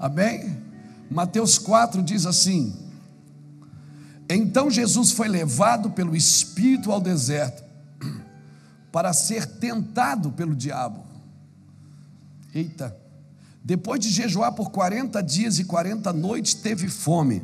Amém? Mateus 4 diz assim: Então Jesus foi levado pelo Espírito ao deserto para ser tentado pelo diabo. Eita! Depois de jejuar por 40 dias e 40 noites, teve fome.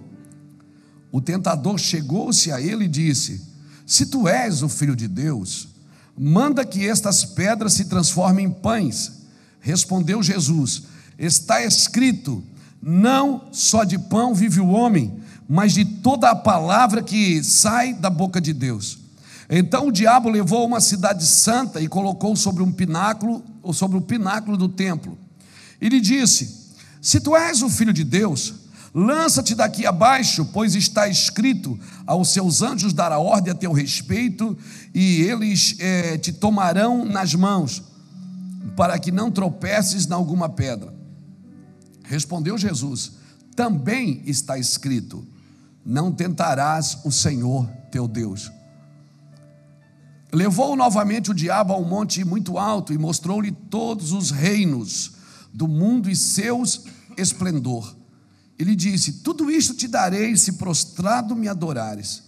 O tentador chegou-se a ele e disse: Se tu és o filho de Deus, manda que estas pedras se transformem em pães. Respondeu Jesus: Está escrito: Não só de pão vive o homem, mas de toda a palavra que sai da boca de Deus. Então o diabo levou uma cidade santa e colocou sobre um pináculo, ou sobre o pináculo do templo. E lhe disse: Se tu és o filho de Deus, lança-te daqui abaixo, pois está escrito: aos seus anjos dará ordem a teu respeito, e eles é, te tomarão nas mãos, para que não tropeces em alguma pedra. Respondeu Jesus: Também está escrito: Não tentarás o Senhor teu Deus. Levou novamente o diabo a um monte muito alto e mostrou-lhe todos os reinos do mundo e seus esplendor. Ele disse: Tudo isto te darei se prostrado me adorares.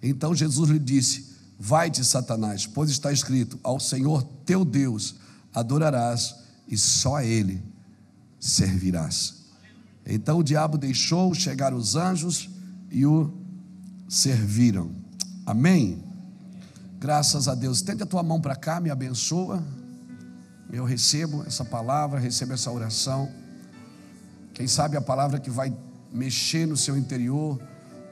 Então Jesus lhe disse: Vai-te, Satanás, pois está escrito: Ao Senhor teu Deus adorarás e só a Ele servirás. Então o diabo deixou chegar os anjos e o serviram. Amém? Graças a Deus. Tende a tua mão para cá, me abençoa. Eu recebo essa palavra, recebo essa oração. Quem sabe a palavra que vai mexer no seu interior,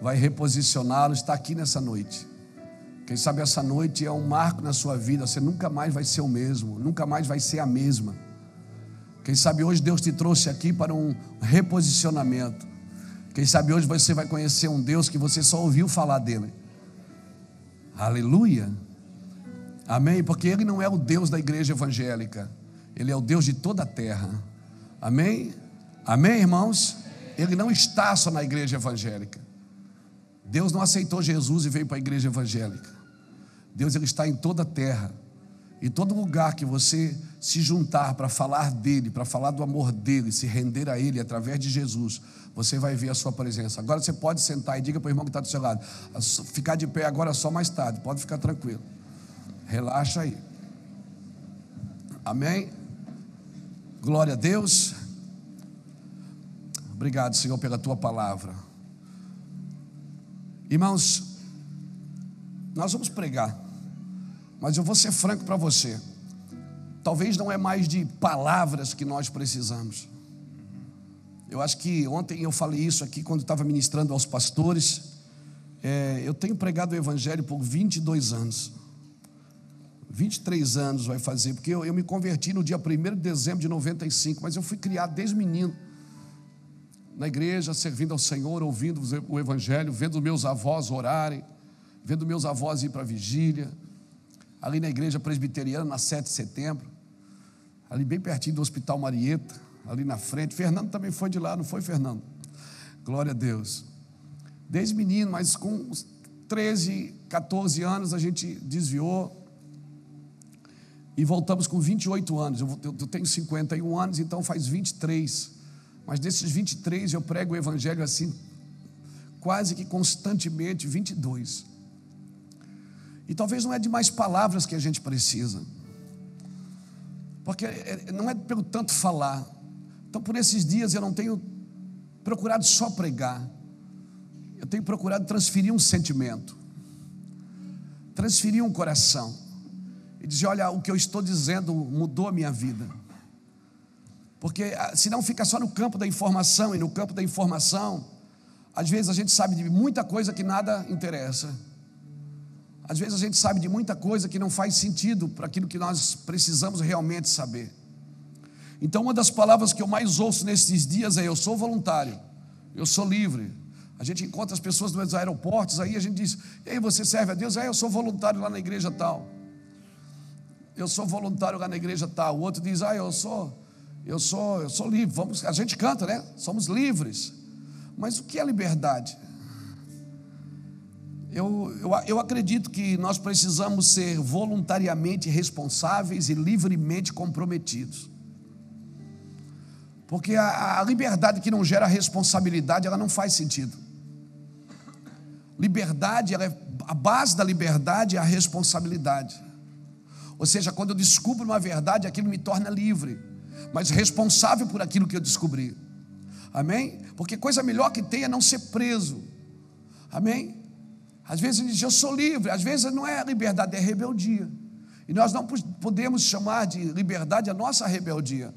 vai reposicioná-lo, está aqui nessa noite. Quem sabe essa noite é um marco na sua vida, você nunca mais vai ser o mesmo, nunca mais vai ser a mesma. Quem sabe hoje Deus te trouxe aqui para um reposicionamento. Quem sabe hoje você vai conhecer um Deus que você só ouviu falar dele. Aleluia. Amém? Porque Ele não é o Deus da igreja evangélica, Ele é o Deus de toda a terra. Amém? Amém, irmãos? Ele não está só na igreja evangélica. Deus não aceitou Jesus e veio para a igreja evangélica. Deus ele está em toda a terra. Em todo lugar que você se juntar para falar dele, para falar do amor dele, se render a ele através de Jesus, você vai ver a sua presença. Agora você pode sentar e diga para o irmão que está do seu lado: ficar de pé agora só mais tarde, pode ficar tranquilo. Relaxa aí. Amém? Glória a Deus. Obrigado, Senhor, pela tua palavra. Irmãos, nós vamos pregar, mas eu vou ser franco para você. Talvez não é mais de palavras que nós precisamos. Eu acho que ontem eu falei isso aqui quando estava ministrando aos pastores. É, eu tenho pregado o Evangelho por 22 anos. 23 anos vai fazer, porque eu, eu me converti no dia 1 de dezembro de 95, mas eu fui criado desde menino na igreja, servindo ao Senhor, ouvindo o Evangelho, vendo meus avós orarem, vendo meus avós ir para a vigília, ali na igreja presbiteriana, na 7 de setembro, ali bem pertinho do Hospital Marieta ali na frente. Fernando também foi de lá, não foi, Fernando? Glória a Deus. Desde menino, mas com 13, 14 anos a gente desviou e voltamos com 28 anos. Eu, tenho 51 anos, então faz 23. Mas desses 23 eu prego o evangelho assim, quase que constantemente, 22. E talvez não é de mais palavras que a gente precisa. Porque é, não é pelo tanto falar, então, por esses dias eu não tenho procurado só pregar, eu tenho procurado transferir um sentimento, transferir um coração, e dizer: olha, o que eu estou dizendo mudou a minha vida. Porque ah, senão fica só no campo da informação, e no campo da informação, às vezes a gente sabe de muita coisa que nada interessa. Às vezes a gente sabe de muita coisa que não faz sentido para aquilo que nós precisamos realmente saber. Então, uma das palavras que eu mais ouço nesses dias é: eu sou voluntário, eu sou livre. A gente encontra as pessoas nos aeroportos, aí a gente diz: Ei, você serve a Deus? É, eu sou voluntário lá na igreja tal. Eu sou voluntário lá na igreja tal. O outro diz: Ah, eu sou, eu sou, eu sou livre. Vamos, a gente canta, né? Somos livres. Mas o que é liberdade? Eu, eu, eu acredito que nós precisamos ser voluntariamente responsáveis e livremente comprometidos. Porque a, a liberdade que não gera responsabilidade, ela não faz sentido. Liberdade, ela é, a base da liberdade é a responsabilidade. Ou seja, quando eu descubro uma verdade, aquilo me torna livre, mas responsável por aquilo que eu descobri. Amém? Porque coisa melhor que tem é não ser preso. Amém? Às vezes ele diz, eu sou livre, às vezes não é liberdade, é rebeldia. E nós não podemos chamar de liberdade a nossa rebeldia,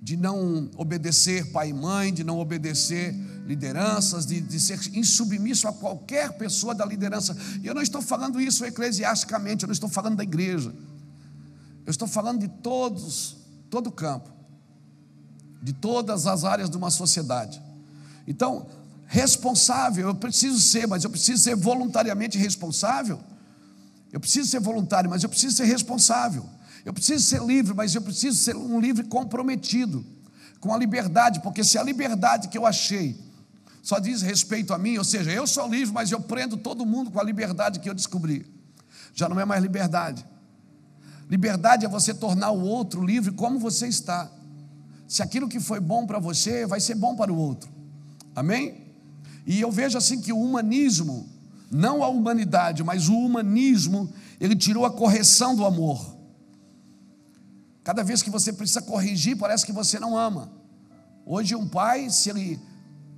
de não obedecer pai e mãe, de não obedecer lideranças, de, de ser insubmisso a qualquer pessoa da liderança. E eu não estou falando isso eclesiasticamente, eu não estou falando da igreja. Eu estou falando de todos, todo o campo, de todas as áreas de uma sociedade. Então, responsável, eu preciso ser, mas eu preciso ser voluntariamente responsável. Eu preciso ser voluntário, mas eu preciso ser responsável. Eu preciso ser livre, mas eu preciso ser um livre comprometido com a liberdade, porque se a liberdade que eu achei só diz respeito a mim, ou seja, eu sou livre, mas eu prendo todo mundo com a liberdade que eu descobri, já não é mais liberdade. Liberdade é você tornar o outro livre como você está. Se aquilo que foi bom para você vai ser bom para o outro. Amém? E eu vejo assim que o humanismo, não a humanidade, mas o humanismo, ele tirou a correção do amor. Cada vez que você precisa corrigir, parece que você não ama. Hoje, um pai, se ele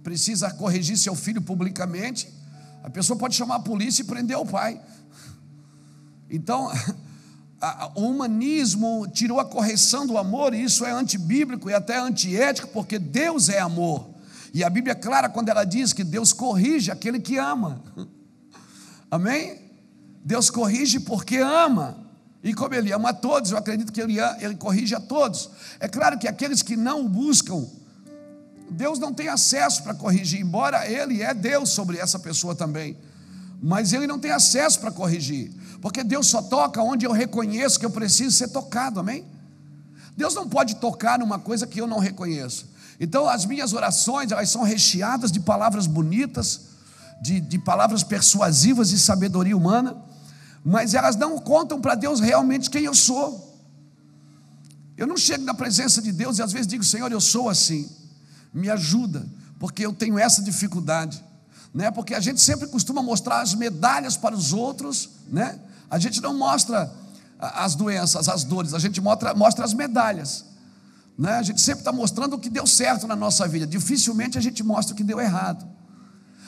precisa corrigir seu filho publicamente, a pessoa pode chamar a polícia e prender o pai. Então, o humanismo tirou a correção do amor, e isso é antibíblico e até antiético, porque Deus é amor. E a Bíblia é clara quando ela diz que Deus corrige aquele que ama. Amém? Deus corrige porque ama. E como Ele ama a todos, eu acredito que Ele, ele corrige a todos. É claro que aqueles que não o buscam, Deus não tem acesso para corrigir, embora Ele é Deus sobre essa pessoa também. Mas Ele não tem acesso para corrigir, porque Deus só toca onde eu reconheço que eu preciso ser tocado, amém? Deus não pode tocar numa coisa que eu não reconheço. Então, as minhas orações, elas são recheadas de palavras bonitas, de, de palavras persuasivas e sabedoria humana, mas elas não contam para Deus realmente quem eu sou. Eu não chego na presença de Deus e às vezes digo, Senhor, eu sou assim, me ajuda, porque eu tenho essa dificuldade, né? Porque a gente sempre costuma mostrar as medalhas para os outros, né? A gente não mostra as doenças, as dores, a gente mostra, mostra as medalhas. Né? A gente sempre está mostrando o que deu certo na nossa vida, dificilmente a gente mostra o que deu errado.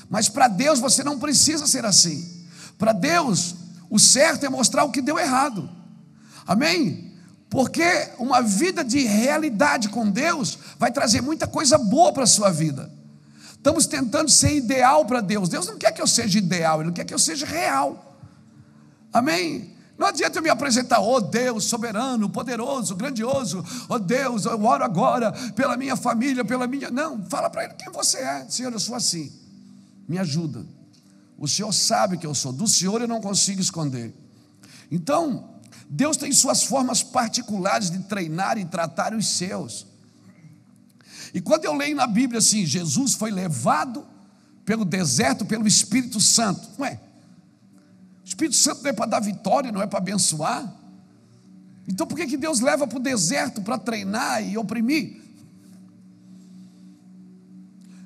Mas para Deus você não precisa ser assim. Para Deus, o certo é mostrar o que deu errado. Amém? Porque uma vida de realidade com Deus vai trazer muita coisa boa para a sua vida. Estamos tentando ser ideal para Deus. Deus não quer que eu seja ideal, Ele não quer que eu seja real. Amém? Não adianta eu me apresentar, oh Deus soberano, poderoso, grandioso, oh Deus, eu oro agora pela minha família, pela minha. Não, fala para ele quem você é. Senhor, eu sou assim. Me ajuda. O Senhor sabe que eu sou. Do Senhor eu não consigo esconder. Então, Deus tem suas formas particulares de treinar e tratar os seus. E quando eu leio na Bíblia assim, Jesus foi levado pelo deserto pelo Espírito Santo. Ué, Espírito Santo não é para dar vitória, não é para abençoar. Então por que, que Deus leva para o deserto para treinar e oprimir?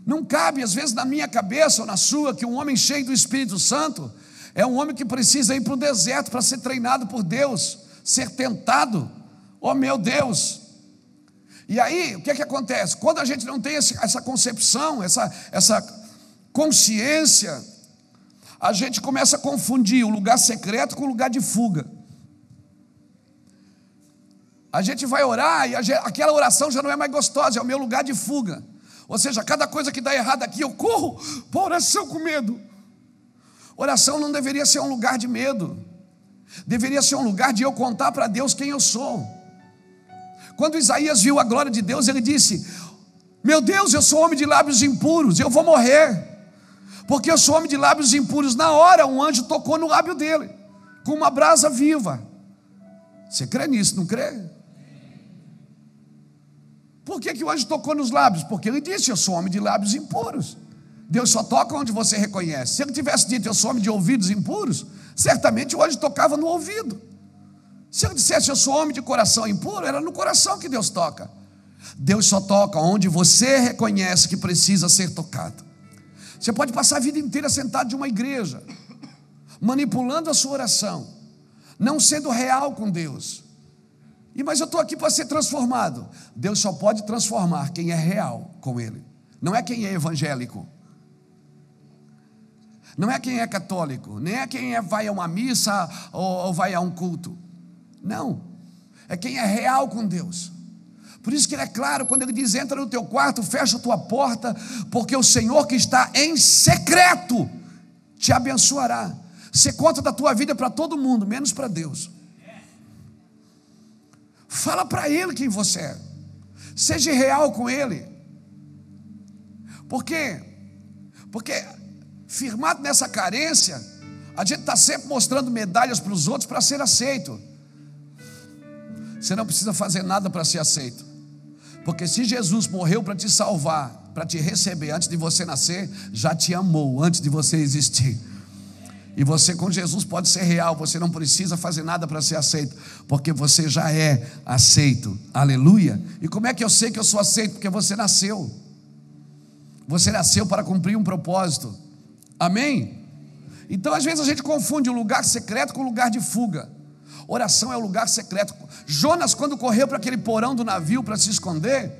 Não cabe, às vezes, na minha cabeça ou na sua, que um homem cheio do Espírito Santo é um homem que precisa ir para o deserto para ser treinado por Deus, ser tentado. Oh meu Deus! E aí, o que, é que acontece? Quando a gente não tem essa concepção, essa, essa consciência a gente começa a confundir o lugar secreto com o lugar de fuga. A gente vai orar e gente, aquela oração já não é mais gostosa, é o meu lugar de fuga. Ou seja, cada coisa que dá errado aqui, eu corro para oração com medo. Oração não deveria ser um lugar de medo, deveria ser um lugar de eu contar para Deus quem eu sou. Quando Isaías viu a glória de Deus, ele disse: Meu Deus, eu sou homem de lábios impuros, eu vou morrer porque eu sou homem de lábios impuros. Na hora, um anjo tocou no lábio dele, com uma brasa viva. Você crê nisso, não crê? Por que, que o anjo tocou nos lábios? Porque ele disse: Eu sou homem de lábios impuros. Deus só toca onde você reconhece. Se ele tivesse dito: Eu sou homem de ouvidos impuros, certamente o anjo tocava no ouvido. Se ele dissesse: Eu sou homem de coração impuro, era no coração que Deus toca. Deus só toca onde você reconhece que precisa ser tocado. Você pode passar a vida inteira sentado de uma igreja, manipulando a sua oração, não sendo real com Deus. E mas eu estou aqui para ser transformado. Deus só pode transformar quem é real com Ele. Não é quem é evangélico. Não é quem é católico, nem é quem é, vai a uma missa ou, ou vai a um culto. Não. É quem é real com Deus. Por isso que ele é claro quando ele diz: entra no teu quarto, fecha a tua porta, porque o Senhor que está em secreto te abençoará. Você conta da tua vida para todo mundo, menos para Deus. Fala para Ele quem você é. Seja real com Ele. Por quê? Porque firmado nessa carência, a gente está sempre mostrando medalhas para os outros para ser aceito. Você não precisa fazer nada para ser aceito. Porque se Jesus morreu para te salvar, para te receber antes de você nascer, já te amou antes de você existir. E você com Jesus pode ser real, você não precisa fazer nada para ser aceito, porque você já é aceito. Aleluia. E como é que eu sei que eu sou aceito? Porque você nasceu. Você nasceu para cumprir um propósito. Amém? Então, às vezes, a gente confunde o lugar secreto com o lugar de fuga. Oração é o lugar secreto. Jonas, quando correu para aquele porão do navio para se esconder,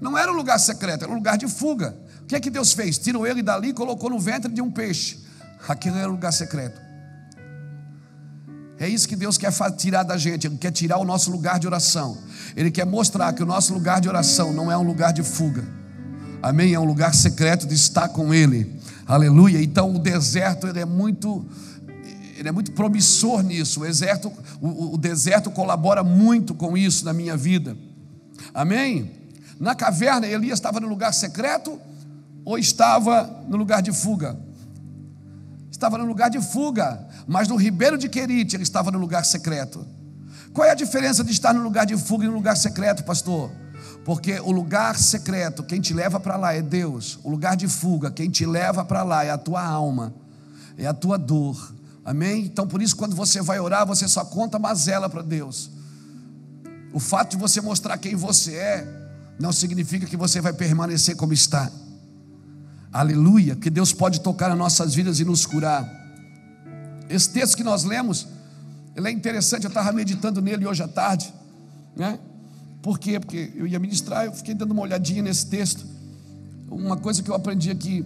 não era um lugar secreto, era um lugar de fuga. O que é que Deus fez? Tirou ele dali e colocou no ventre de um peixe. Aquilo era um lugar secreto. É isso que Deus quer tirar da gente, Ele quer tirar o nosso lugar de oração. Ele quer mostrar que o nosso lugar de oração não é um lugar de fuga. Amém? É um lugar secreto de estar com Ele. Aleluia. Então o deserto ele é muito ele é muito promissor nisso. O deserto, o, o deserto colabora muito com isso na minha vida. Amém? Na caverna, Elias estava no lugar secreto ou estava no lugar de fuga? Estava no lugar de fuga, mas no ribeiro de Querite ele estava no lugar secreto. Qual é a diferença de estar no lugar de fuga e no lugar secreto, pastor? Porque o lugar secreto, quem te leva para lá é Deus. O lugar de fuga, quem te leva para lá é a tua alma, é a tua dor. Amém? Então por isso, quando você vai orar, você só conta mazela para Deus. O fato de você mostrar quem você é, não significa que você vai permanecer como está. Aleluia, que Deus pode tocar nas nossas vidas e nos curar. Esse texto que nós lemos, ele é interessante, eu estava meditando nele hoje à tarde, né? Por quê? Porque eu ia ministrar, eu fiquei dando uma olhadinha nesse texto. Uma coisa que eu aprendi aqui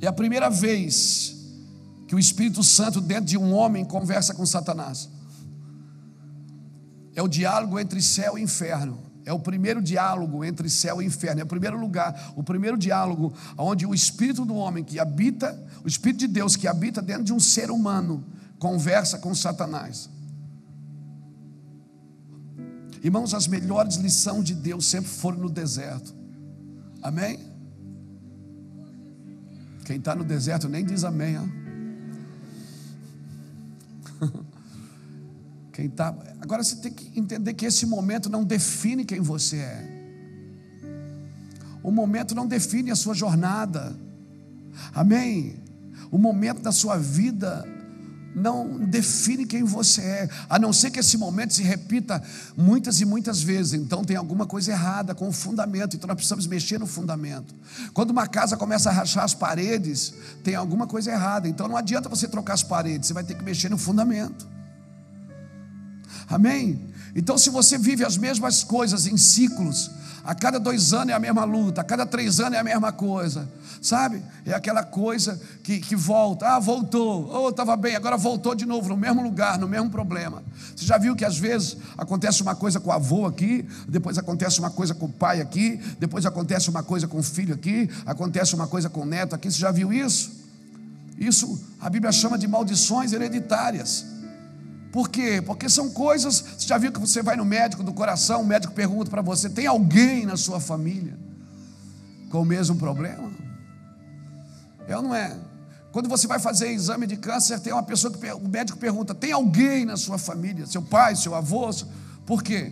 é a primeira vez que o Espírito Santo dentro de um homem conversa com Satanás. É o diálogo entre céu e inferno. É o primeiro diálogo entre céu e inferno. É o primeiro lugar, o primeiro diálogo onde o espírito do homem que habita, o espírito de Deus que habita dentro de um ser humano, conversa com Satanás. Irmãos, as melhores lições de Deus sempre foram no deserto. Amém? Quem está no deserto nem diz amém. Hein? Quem tá, agora você tem que entender que esse momento não define quem você é. O momento não define a sua jornada. Amém? O momento da sua vida não define quem você é, a não ser que esse momento se repita muitas e muitas vezes. Então tem alguma coisa errada com o fundamento, então nós precisamos mexer no fundamento. Quando uma casa começa a rachar as paredes, tem alguma coisa errada. Então não adianta você trocar as paredes, você vai ter que mexer no fundamento. Amém? Então, se você vive as mesmas coisas em ciclos, a cada dois anos é a mesma luta, a cada três anos é a mesma coisa, sabe? É aquela coisa que, que volta, ah, voltou, oh, estava bem, agora voltou de novo, no mesmo lugar, no mesmo problema. Você já viu que às vezes acontece uma coisa com o avô aqui, depois acontece uma coisa com o pai aqui, depois acontece uma coisa com o filho aqui, acontece uma coisa com o neto aqui, você já viu isso? Isso a Bíblia chama de maldições hereditárias. Por quê? Porque são coisas. Você já viu que você vai no médico do coração, o médico pergunta para você: tem alguém na sua família com o mesmo problema? É ou não é? Quando você vai fazer exame de câncer, tem uma pessoa que o médico pergunta: tem alguém na sua família? Seu pai, seu avô? Por quê?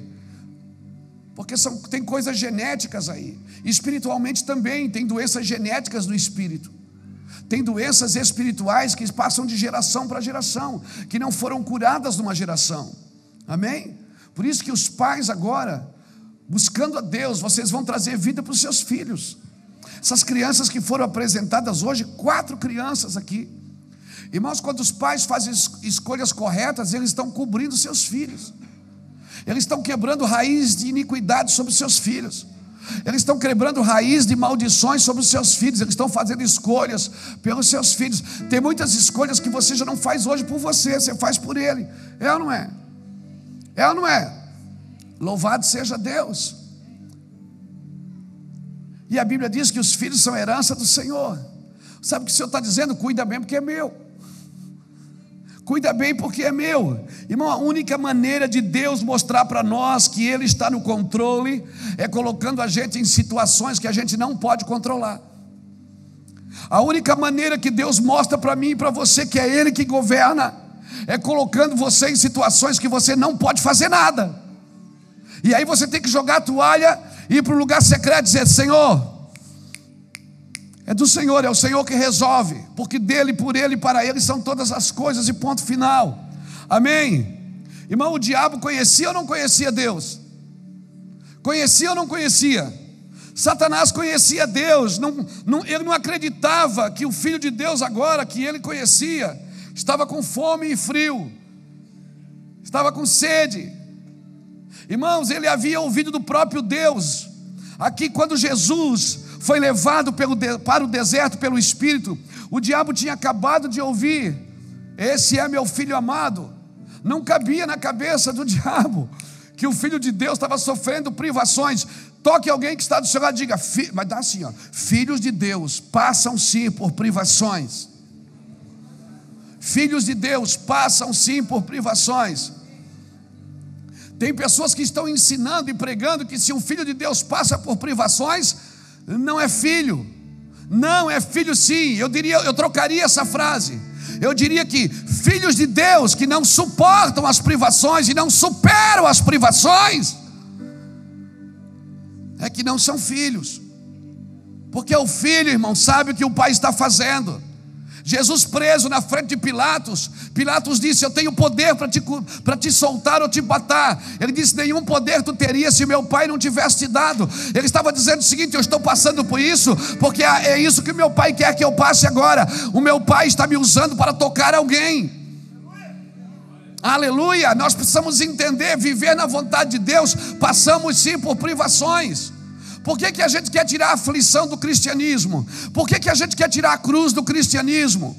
Porque são, tem coisas genéticas aí. Espiritualmente também, tem doenças genéticas no espírito. Tem doenças espirituais que passam de geração para geração, que não foram curadas numa geração. Amém? Por isso que os pais agora, buscando a Deus, vocês vão trazer vida para os seus filhos. Essas crianças que foram apresentadas hoje, quatro crianças aqui. Irmãos, quando os pais fazem escolhas corretas, eles estão cobrindo seus filhos. Eles estão quebrando raiz de iniquidade sobre seus filhos. Eles estão quebrando raiz de maldições sobre os seus filhos. Eles estão fazendo escolhas pelos seus filhos. Tem muitas escolhas que você já não faz hoje por você, você faz por ele. É ou não é? É ou não é? Louvado seja Deus. E a Bíblia diz que os filhos são herança do Senhor. Sabe o que o Senhor está dizendo? Cuida bem porque é meu. Cuida bem porque é meu. Irmão, a única maneira de Deus mostrar para nós que Ele está no controle é colocando a gente em situações que a gente não pode controlar. A única maneira que Deus mostra para mim e para você que é Ele que governa é colocando você em situações que você não pode fazer nada. E aí você tem que jogar a toalha e ir para o lugar secreto e dizer: Senhor, é do Senhor, é o Senhor que resolve, porque dele, por ele e para ele são todas as coisas e ponto final. Amém? Irmão, o diabo conhecia ou não conhecia Deus? Conhecia ou não conhecia? Satanás conhecia Deus, não, não, ele não acreditava que o Filho de Deus, agora que ele conhecia, estava com fome e frio, estava com sede. Irmãos, ele havia ouvido do próprio Deus. Aqui, quando Jesus foi levado pelo, para o deserto pelo Espírito, o diabo tinha acabado de ouvir: Esse é meu filho amado. Não cabia na cabeça do diabo que o filho de Deus estava sofrendo privações. Toque alguém que está do seu lado e diga, mas dá assim, ó, filhos de Deus passam sim por privações. Filhos de Deus passam sim por privações. Tem pessoas que estão ensinando e pregando que se um filho de Deus passa por privações, não é filho. Não é filho sim. Eu diria, eu trocaria essa frase. Eu diria que filhos de Deus que não suportam as privações e não superam as privações é que não são filhos. Porque o filho, irmão, sabe o que o pai está fazendo. Jesus preso na frente de Pilatos, Pilatos disse: Eu tenho poder para te, te soltar ou te matar. Ele disse: Nenhum poder tu teria se meu pai não tivesse te dado. Ele estava dizendo o seguinte: Eu estou passando por isso, porque é, é isso que meu pai quer que eu passe agora. O meu pai está me usando para tocar alguém. Aleluia! Nós precisamos entender, viver na vontade de Deus. Passamos sim por privações. Por que, que a gente quer tirar a aflição do cristianismo? Por que, que a gente quer tirar a cruz do cristianismo?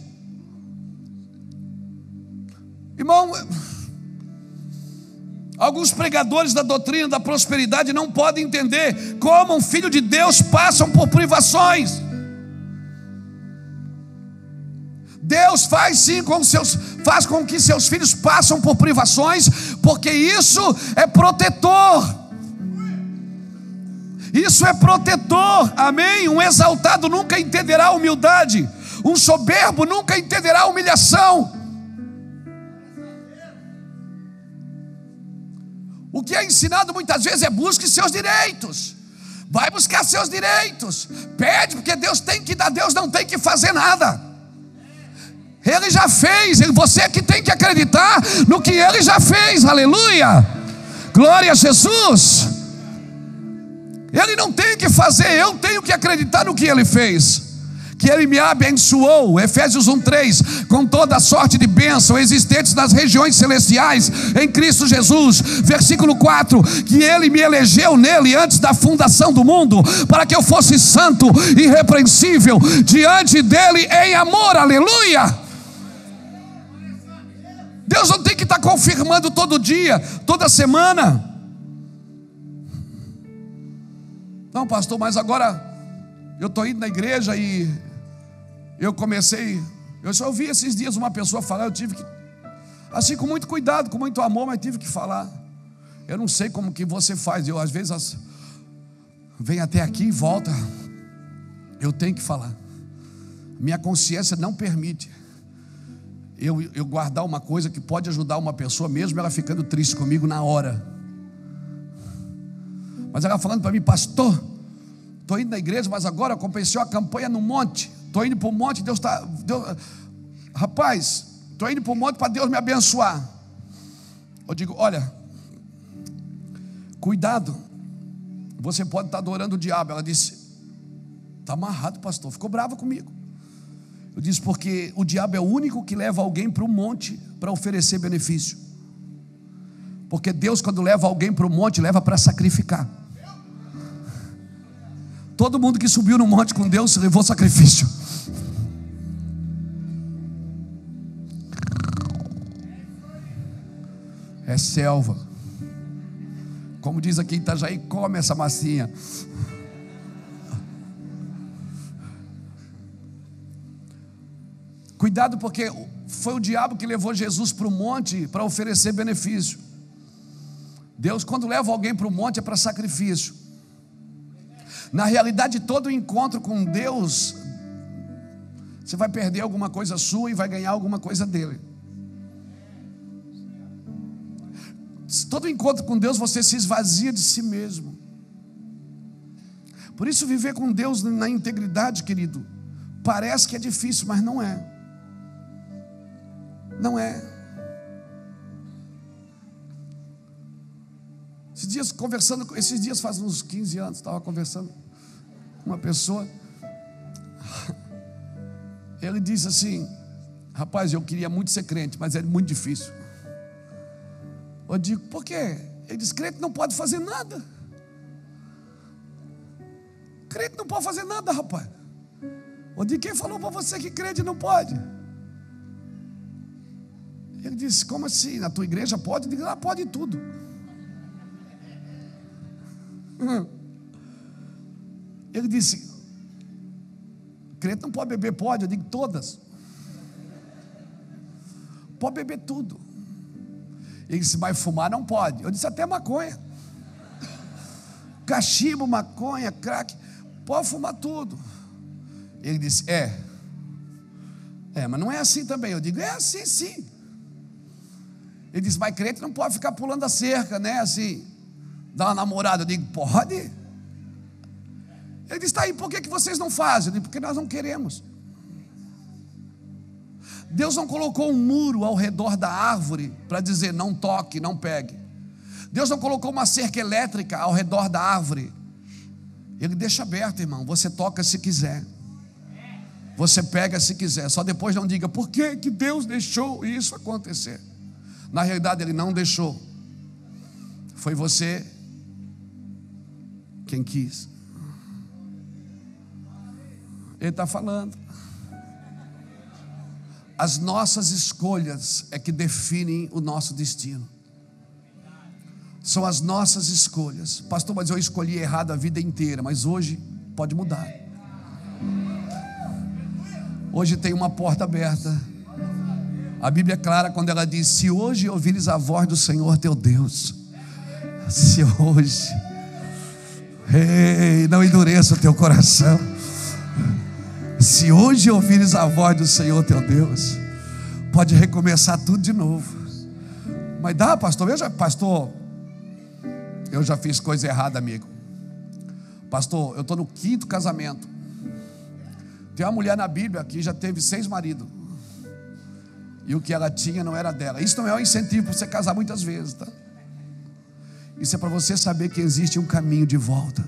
Irmão, alguns pregadores da doutrina da prosperidade não podem entender como um filho de Deus passa por privações. Deus faz sim com seus, faz com que seus filhos passem por privações, porque isso é protetor. Isso é protetor, amém? Um exaltado nunca entenderá a humildade, um soberbo nunca entenderá a humilhação. O que é ensinado muitas vezes é busque seus direitos. Vai buscar seus direitos. Pede, porque Deus tem que dar, Deus não tem que fazer nada. Ele já fez, você é que tem que acreditar no que ele já fez, aleluia. Glória a Jesus. Ele não tem que fazer, eu tenho que acreditar no que ele fez. Que ele me abençoou, Efésios 1:3, com toda a sorte de bênção existentes nas regiões celestiais em Cristo Jesus. Versículo 4, que ele me elegeu nele antes da fundação do mundo, para que eu fosse santo e irrepreensível diante dele em amor. Aleluia! Deus não tem que estar confirmando todo dia, toda semana. Não, pastor, mas agora eu estou indo na igreja e eu comecei. Eu só ouvi esses dias uma pessoa falar, eu tive que. Assim, com muito cuidado, com muito amor, mas tive que falar. Eu não sei como que você faz. Eu, às vezes, as, vem até aqui e volta. Eu tenho que falar. Minha consciência não permite eu, eu guardar uma coisa que pode ajudar uma pessoa, mesmo ela ficando triste comigo na hora. Mas ela falando para mim, pastor, estou indo na igreja, mas agora compensou a campanha no monte. Estou indo para o monte, Deus está. Deus, rapaz, estou indo para o monte para Deus me abençoar. Eu digo, olha, cuidado, Você pode estar adorando o diabo. Ela disse: Está amarrado, pastor. Ficou brava comigo. Eu disse: Porque o diabo é o único que leva alguém para o monte para oferecer benefício. Porque Deus, quando leva alguém para o monte, leva para sacrificar. Todo mundo que subiu no monte com Deus levou sacrifício. É selva. Como diz aqui em Itajaí, come essa massinha. Cuidado, porque foi o diabo que levou Jesus para o monte para oferecer benefício. Deus, quando leva alguém para o monte, é para sacrifício. Na realidade, todo encontro com Deus, você vai perder alguma coisa sua e vai ganhar alguma coisa dele. Todo encontro com Deus, você se esvazia de si mesmo. Por isso, viver com Deus na integridade, querido, parece que é difícil, mas não é. Não é. Esses dias conversando, esses dias faz uns 15 anos, estava conversando uma pessoa. Ele disse assim: Rapaz, eu queria muito ser crente, mas é muito difícil. Eu digo, por quê? Ele diz: crente não pode fazer nada. Crente não pode fazer nada, rapaz. Eu digo, quem falou para você que crente não pode? Ele disse: Como assim? Na tua igreja pode? Eu digo: lá pode tudo. Ele disse: Crente não pode beber, pode. Eu digo: Todas. Pode beber tudo. Ele disse: Mas fumar não pode. Eu disse: Até maconha. Cachimbo, maconha, crack. Pode fumar tudo. Ele disse: É. É, mas não é assim também. Eu digo: É assim sim. Ele disse, mas crente não pode ficar pulando a cerca, né? Assim, dar uma namorada. Eu digo, pode? Ele disse, tá aí, por que, que vocês não fazem? Porque nós não queremos. Deus não colocou um muro ao redor da árvore para dizer não toque, não pegue. Deus não colocou uma cerca elétrica ao redor da árvore. Ele deixa aberto, irmão. Você toca se quiser. Você pega se quiser. Só depois não diga por que, que Deus deixou isso acontecer. Na realidade, ele não deixou. Foi você quem quis. Ele está falando. As nossas escolhas é que definem o nosso destino. São as nossas escolhas. Pastor, mas eu escolhi errado a vida inteira, mas hoje pode mudar. Hoje tem uma porta aberta a Bíblia é clara quando ela diz: Se hoje ouvires a voz do Senhor teu Deus, se hoje, ei, não endureça o teu coração. Se hoje ouvires a voz do Senhor teu Deus, pode recomeçar tudo de novo. Mas dá, pastor, veja, pastor, eu já fiz coisa errada, amigo. Pastor, eu estou no quinto casamento. Tem uma mulher na Bíblia que já teve seis maridos e o que ela tinha não era dela. Isso não é um incentivo para você casar muitas vezes, tá? Isso é para você saber que existe um caminho de volta.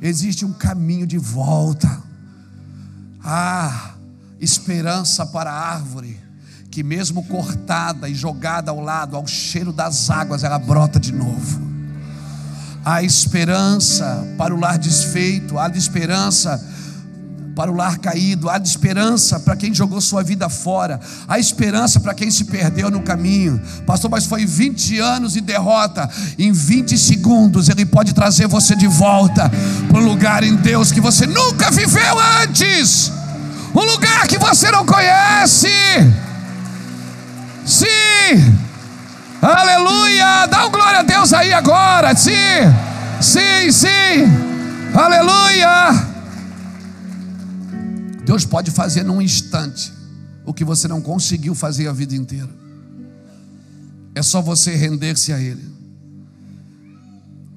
Existe um caminho de volta. Ah, esperança para a árvore, que mesmo cortada e jogada ao lado, ao cheiro das águas, ela brota de novo. Há esperança para o lar desfeito, há esperança para o lar caído, há esperança para quem jogou sua vida fora, há esperança para quem se perdeu no caminho. Pastor, mas foi 20 anos de derrota, em 20 segundos Ele pode trazer você de volta para um lugar em Deus que você nunca viveu antes, um lugar que você não conhece. Sim, aleluia, dá um glória a Deus aí agora, sim, sim, sim, aleluia. Deus pode fazer num instante o que você não conseguiu fazer a vida inteira. É só você render-se a Ele.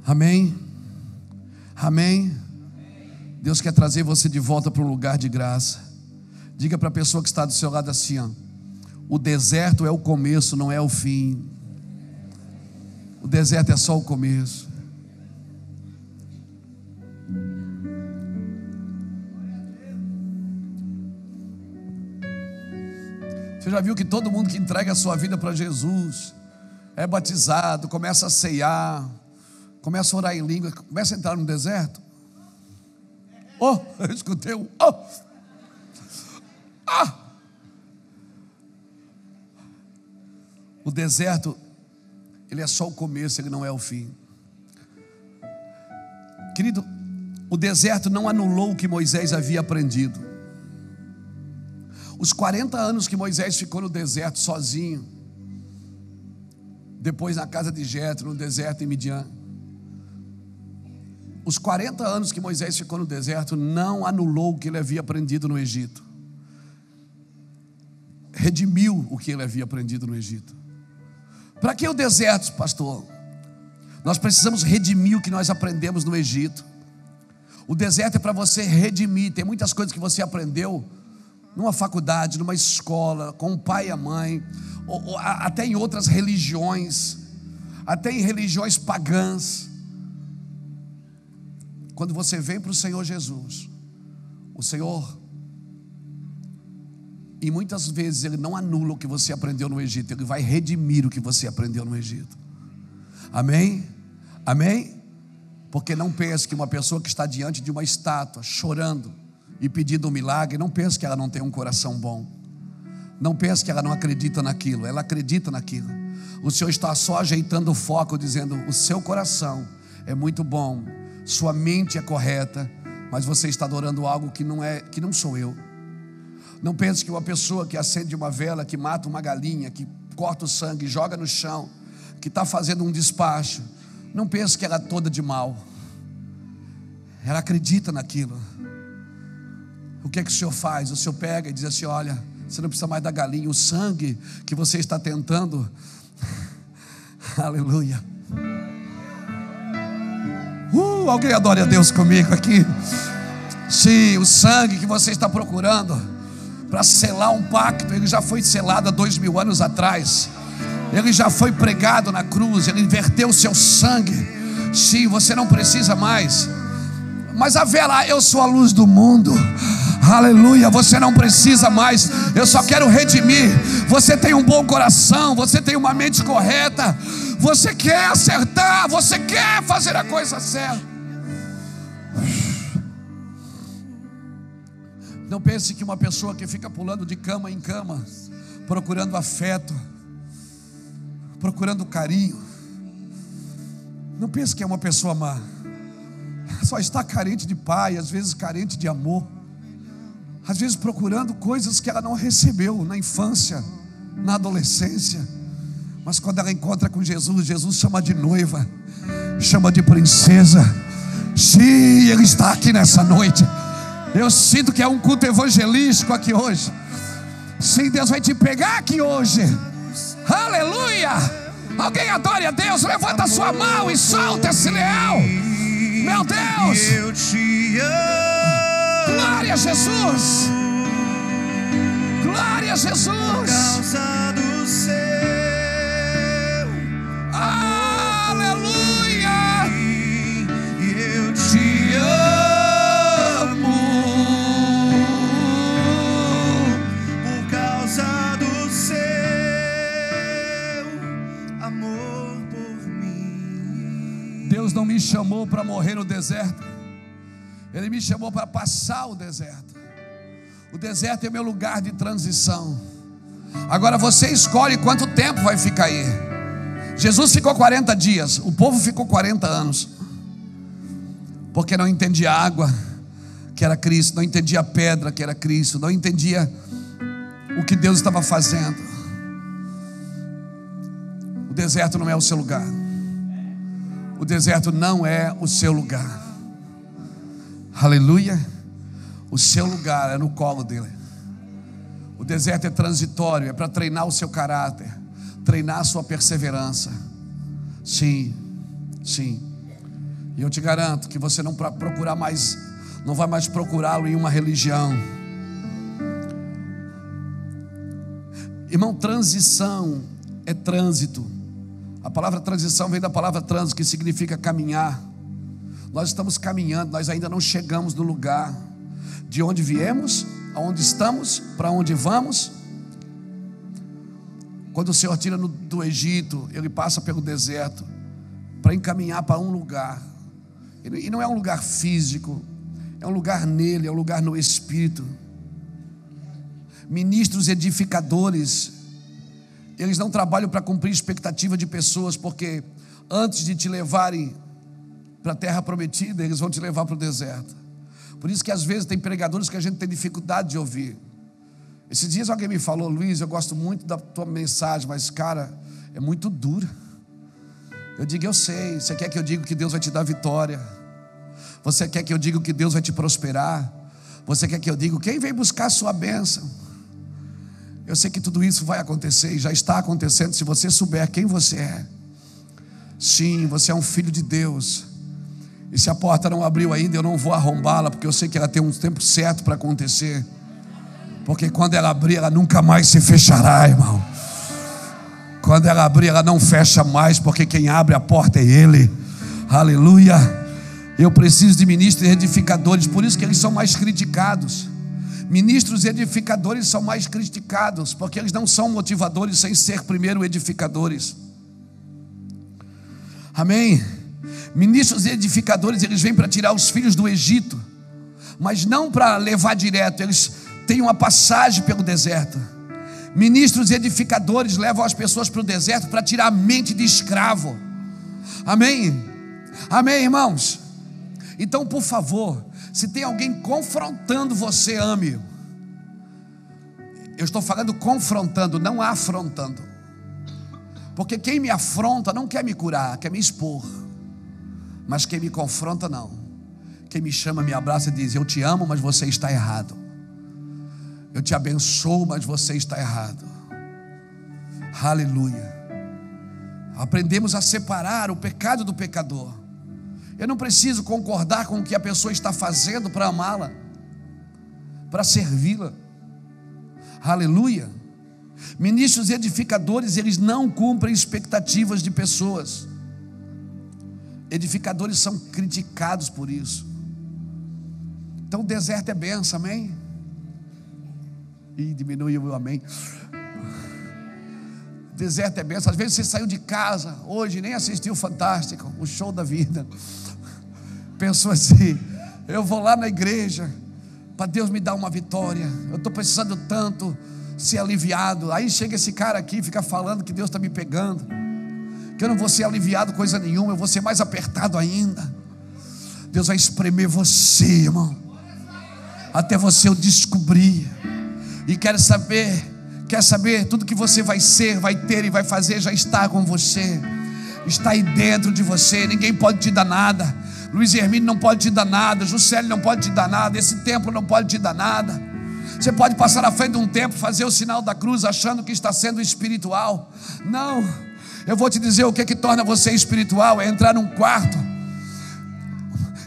Amém? Amém? Deus quer trazer você de volta para um lugar de graça. Diga para a pessoa que está do seu lado assim: ó, o deserto é o começo, não é o fim. O deserto é só o começo. Você já viu que todo mundo que entrega a sua vida para Jesus é batizado, começa a ceiar, começa a orar em língua, começa a entrar no deserto? Oh, eu escutei um oh! Ah! O deserto, ele é só o começo, ele não é o fim. Querido, o deserto não anulou o que Moisés havia aprendido. Os 40 anos que Moisés ficou no deserto sozinho, depois na casa de Jetro, no deserto em Midian. Os 40 anos que Moisés ficou no deserto não anulou o que ele havia aprendido no Egito. Redimiu o que ele havia aprendido no Egito. Para que o deserto, pastor? Nós precisamos redimir o que nós aprendemos no Egito. O deserto é para você redimir. Tem muitas coisas que você aprendeu numa faculdade, numa escola, com o pai e a mãe, ou, ou, até em outras religiões, até em religiões pagãs. Quando você vem para o Senhor Jesus, o Senhor, e muitas vezes Ele não anula o que você aprendeu no Egito, Ele vai redimir o que você aprendeu no Egito. Amém? Amém? Porque não pense que uma pessoa que está diante de uma estátua, chorando e pedindo um milagre, não pense que ela não tem um coração bom. Não pense que ela não acredita naquilo, ela acredita naquilo. O Senhor está só ajeitando o foco, dizendo: o seu coração é muito bom, sua mente é correta, mas você está adorando algo que não é, que não sou eu. Não pense que uma pessoa que acende uma vela, que mata uma galinha, que corta o sangue, joga no chão, que está fazendo um despacho, não pense que ela é toda de mal. Ela acredita naquilo. O que é que o Senhor faz? O Senhor pega e diz assim: Olha, você não precisa mais da galinha, o sangue que você está tentando. Aleluia. Uh, alguém adore a Deus comigo aqui. Sim, o sangue que você está procurando para selar um pacto, ele já foi selado há dois mil anos atrás. Ele já foi pregado na cruz, ele inverteu o seu sangue. Sim, você não precisa mais. Mas a vela, eu sou a luz do mundo. Aleluia, você não precisa mais. Eu só quero redimir. Você tem um bom coração, você tem uma mente correta. Você quer acertar, você quer fazer a coisa certa. Não pense que uma pessoa que fica pulando de cama em cama, procurando afeto, procurando carinho. Não pense que é uma pessoa má. Só está carente de pai, às vezes carente de amor. Às vezes procurando coisas que ela não recebeu na infância, na adolescência. Mas quando ela encontra com Jesus, Jesus chama de noiva, chama de princesa. Sim, Ele está aqui nessa noite. Eu sinto que é um culto evangelístico aqui hoje. Sim, Deus vai te pegar aqui hoje. Aleluia! Alguém adore a Deus, levanta a sua mão e solta esse leão. Meu Deus! Eu te amo. Glória a Jesus! Glória a Jesus! Causa do seu Aleluia! e eu te amo por causa do seu amor por mim. Deus não me chamou para morrer no deserto, Ele me chamou para passar o deserto. O deserto é meu lugar de transição. Agora você escolhe quanto tempo vai ficar aí. Jesus ficou 40 dias, o povo ficou 40 anos, porque não entendia água, que era Cristo, não entendia pedra, que era Cristo, não entendia o que Deus estava fazendo. O deserto não é o seu lugar. O deserto não é o seu lugar. Aleluia. O seu lugar é no colo dele. O deserto é transitório, é para treinar o seu caráter, treinar a sua perseverança. Sim, sim. E eu te garanto que você não vai procurar mais, não vai mais procurá-lo em uma religião. Irmão, transição é trânsito. A palavra transição vem da palavra trânsito, que significa caminhar. Nós estamos caminhando, nós ainda não chegamos no lugar de onde viemos, aonde estamos, para onde vamos. Quando o Senhor tira do Egito, ele passa pelo deserto para encaminhar para um lugar. E não é um lugar físico, é um lugar nele, é um lugar no espírito. Ministros edificadores, eles não trabalham para cumprir expectativa de pessoas, porque antes de te levarem para a terra prometida, eles vão te levar para o deserto. Por isso que às vezes tem pregadores que a gente tem dificuldade de ouvir. Esses dias alguém me falou, Luiz, eu gosto muito da tua mensagem, mas cara, é muito dura. Eu digo, eu sei. Você quer que eu diga que Deus vai te dar vitória? Você quer que eu diga que Deus vai te prosperar? Você quer que eu diga quem vem buscar a sua bênção? Eu sei que tudo isso vai acontecer e já está acontecendo se você souber quem você é. Sim, você é um filho de Deus. E se a porta não abriu ainda, eu não vou arrombá-la, porque eu sei que ela tem um tempo certo para acontecer. Porque quando ela abrir, ela nunca mais se fechará, irmão. Quando ela abrir, ela não fecha mais, porque quem abre a porta é Ele. Aleluia. Eu preciso de ministros edificadores, por isso que eles são mais criticados. Ministros edificadores são mais criticados, porque eles não são motivadores sem ser primeiro edificadores. Amém? Ministros edificadores, eles vêm para tirar os filhos do Egito, mas não para levar direto, eles têm uma passagem pelo deserto. Ministros edificadores levam as pessoas para o deserto para tirar a mente de escravo. Amém? Amém, irmãos? Então, por favor, se tem alguém confrontando você, ame. Eu estou falando confrontando, não afrontando. Porque quem me afronta não quer me curar, quer me expor. Mas quem me confronta, não. Quem me chama, me abraça e diz: Eu te amo, mas você está errado. Eu te abençoo, mas você está errado. Aleluia. Aprendemos a separar o pecado do pecador. Eu não preciso concordar com o que a pessoa está fazendo para amá-la, para servi-la. Aleluia. Ministros edificadores, eles não cumprem expectativas de pessoas. Edificadores são criticados por isso. Então o deserto é benção, amém? E diminuiu o amém. Deserto é benção. Às vezes você saiu de casa hoje, nem assistiu o Fantástico, o show da vida. Pensou assim: eu vou lá na igreja para Deus me dar uma vitória. Eu estou precisando tanto ser aliviado. Aí chega esse cara aqui e fica falando que Deus está me pegando. Que eu não vou ser aliviado coisa nenhuma, eu vou ser mais apertado ainda. Deus vai espremer você, irmão. Até você eu descobrir. E quero saber, quer saber, tudo que você vai ser, vai ter e vai fazer já está com você. Está aí dentro de você, ninguém pode te dar nada. Luiz Hermínio não pode te dar nada, Juscelio não pode te dar nada, esse templo não pode te dar nada. Você pode passar à frente de um templo, fazer o sinal da cruz, achando que está sendo espiritual. Não, eu vou te dizer o que, é que torna você espiritual: é entrar num quarto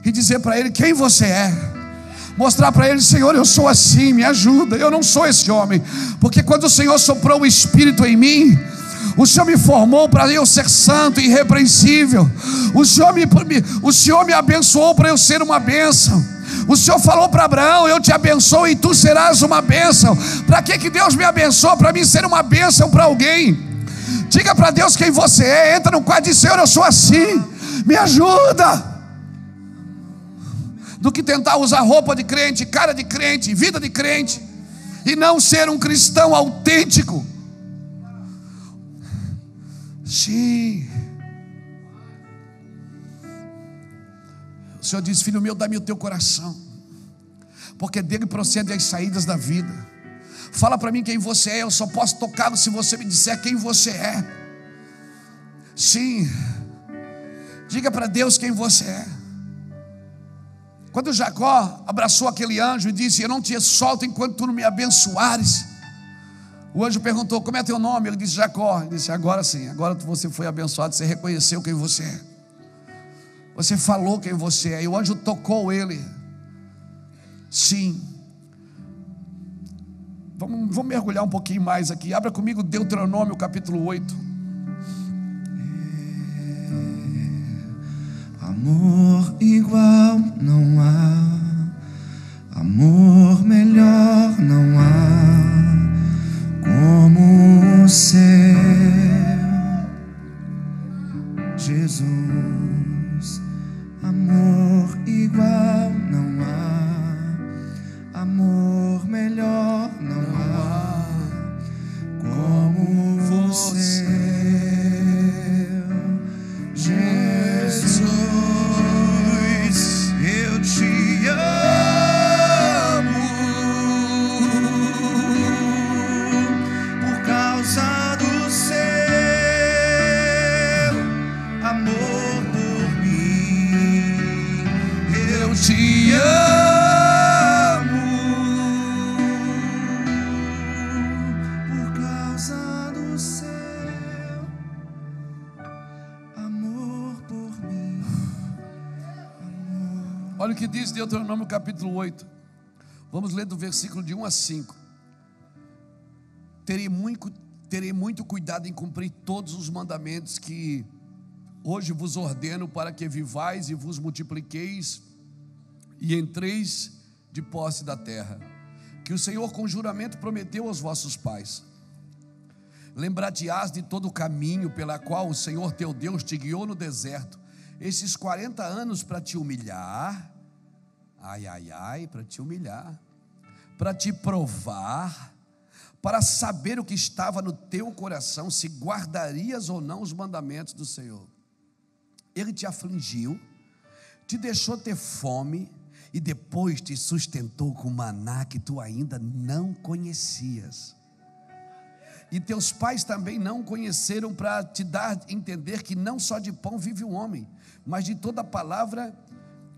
e dizer para ele quem você é. Mostrar para ele, Senhor, eu sou assim, me ajuda. Eu não sou esse homem, porque quando o Senhor soprou o Espírito em mim, o Senhor me formou para eu ser santo e irrepreensível. O Senhor me, o Senhor me abençoou para eu ser uma bênção. O Senhor falou para Abraão: Eu te abençoo e tu serás uma bênção. Para que, que Deus me abençoou? Para mim ser uma bênção para alguém. Diga para Deus quem você é. Entra no quarto e diz: Senhor, eu sou assim. Me ajuda. Do que tentar usar roupa de crente, cara de crente, vida de crente, e não ser um cristão autêntico. Sim. O Senhor diz: Filho meu, dá-me o teu coração, porque dele procedem as saídas da vida. Fala para mim quem você é, eu só posso tocá-lo se você me disser quem você é. Sim. Diga para Deus quem você é. Quando Jacó abraçou aquele anjo e disse: Eu não te solto enquanto tu não me abençoares. O anjo perguntou: Como é teu nome? Ele disse: Jacó. Ele disse: Agora sim, agora você foi abençoado, você reconheceu quem você é. Você falou quem você é. E o anjo tocou ele. Sim. Vamos, vamos mergulhar um pouquinho mais aqui. Abra comigo Deuteronômio capítulo 8. É, amor igual não há, amor melhor não há, como o seu Jesus, amor igual. Diz Deuteronômio capítulo 8. Vamos ler do versículo de 1 a 5. Terei muito, terei muito cuidado em cumprir todos os mandamentos que hoje vos ordeno para que vivais e vos multipliqueis e entreis de posse da terra, que o Senhor com juramento prometeu aos vossos pais. Lembrar-te-ás de todo o caminho pela qual o Senhor teu Deus te guiou no deserto, esses 40 anos para te humilhar, ai, ai, ai, para te humilhar, para te provar, para saber o que estava no teu coração, se guardarias ou não os mandamentos do Senhor. Ele te afligiu, te deixou ter fome e depois te sustentou com maná que tu ainda não conhecias. E teus pais também não conheceram para te dar entender que não só de pão vive o homem, mas de toda palavra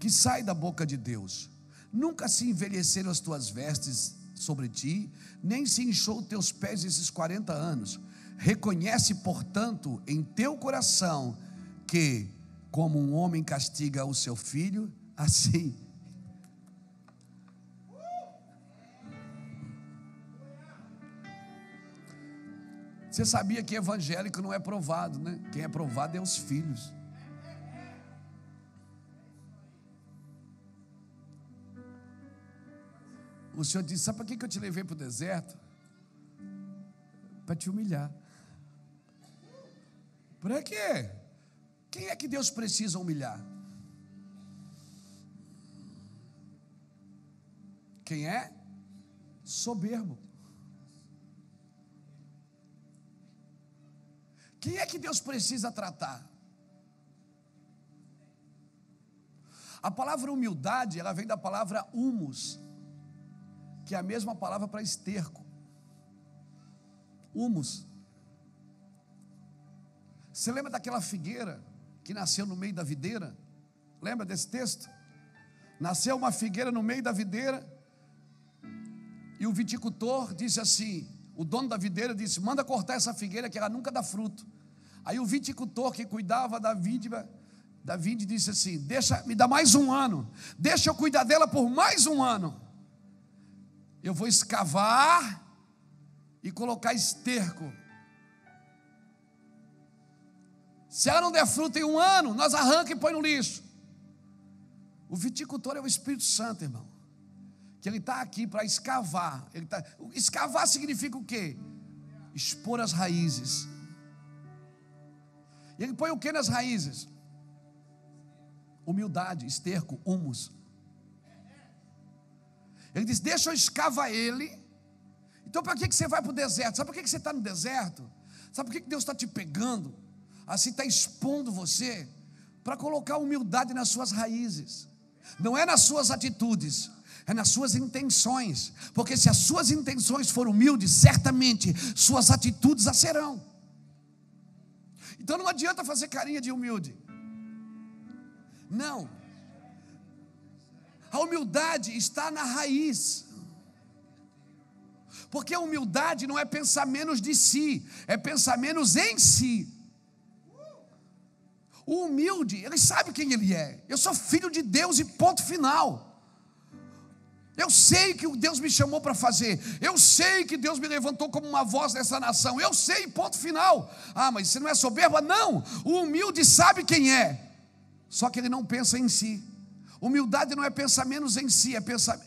que sai da boca de Deus. Nunca se envelheceram as tuas vestes sobre ti, nem se inchou teus pés esses 40 anos. Reconhece, portanto, em teu coração que, como um homem castiga o seu filho, assim Você sabia que evangélico não é provado, né? Quem é provado é os filhos. O Senhor disse: Sabe para que eu te levei para o deserto? Para te humilhar. Para quê? Quem é que Deus precisa humilhar? Quem é? Soberbo. Quem é que Deus precisa tratar? A palavra humildade, ela vem da palavra humus, que é a mesma palavra para esterco. Humus. Você lembra daquela figueira que nasceu no meio da videira? Lembra desse texto? Nasceu uma figueira no meio da videira, e o viticultor disse assim: o dono da videira disse: manda cortar essa figueira que ela nunca dá fruto. Aí o viticultor que cuidava da vide, da vide disse assim: Deixa, me dá mais um ano, deixa eu cuidar dela por mais um ano. Eu vou escavar e colocar esterco. Se ela não der fruto em um ano, nós arranca e põe no lixo. O viticultor é o Espírito Santo, irmão. Que ele está aqui para escavar. Ele tá, escavar significa o quê? Expor as raízes. E ele põe o que nas raízes? Humildade, esterco, humus. Ele diz: Deixa eu escavar ele. Então, para que você vai para o deserto? Sabe por que você está no deserto? Sabe por que Deus está te pegando? Assim está expondo você para colocar humildade nas suas raízes. Não é nas suas atitudes, é nas suas intenções. Porque se as suas intenções forem humildes, certamente suas atitudes a serão. Então não adianta fazer carinha de humilde. Não. A humildade está na raiz. Porque a humildade não é pensar menos de si, é pensar menos em si. O humilde, ele sabe quem ele é. Eu sou filho de Deus e ponto final. Eu sei que Deus me chamou para fazer. Eu sei que Deus me levantou como uma voz nessa nação. Eu sei, ponto final. Ah, mas você não é soberba? Não. O humilde sabe quem é. Só que ele não pensa em si. Humildade não é pensar menos em si, é pensar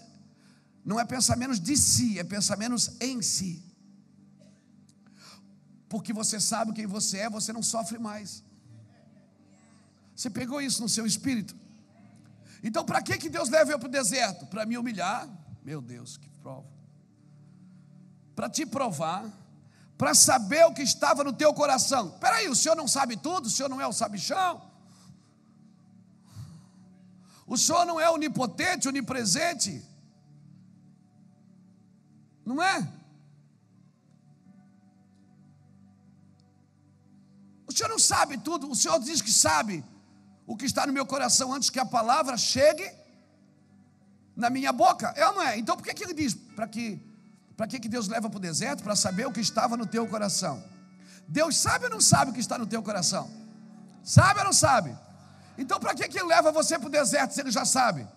não é pensar menos de si, é pensar menos em si. Porque você sabe quem você é, você não sofre mais. Você pegou isso no seu espírito? Então, para que, que Deus leva eu para o deserto? Para me humilhar? Meu Deus, que prova. Para te provar, para saber o que estava no teu coração. Peraí, o senhor não sabe tudo? O senhor não é o sabichão? O senhor não é onipotente, onipresente? Não é? O senhor não sabe tudo, o senhor diz que sabe, o que está no meu coração antes que a palavra chegue na minha boca. É ou não é? Então por que, que ele diz? Para que, que, que Deus leva para o deserto? Para saber o que estava no teu coração. Deus sabe ou não sabe o que está no teu coração? Sabe ou não sabe? Então para que, que ele leva você para o deserto se ele já sabe?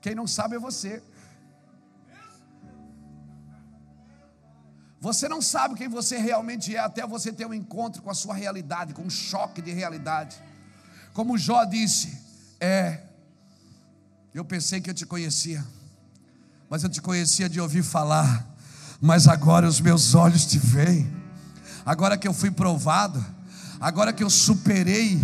Quem não sabe é você. Você não sabe quem você realmente é até você ter um encontro com a sua realidade, com um choque de realidade. Como Jó disse, é, eu pensei que eu te conhecia, mas eu te conhecia de ouvir falar, mas agora os meus olhos te veem. Agora que eu fui provado, agora que eu superei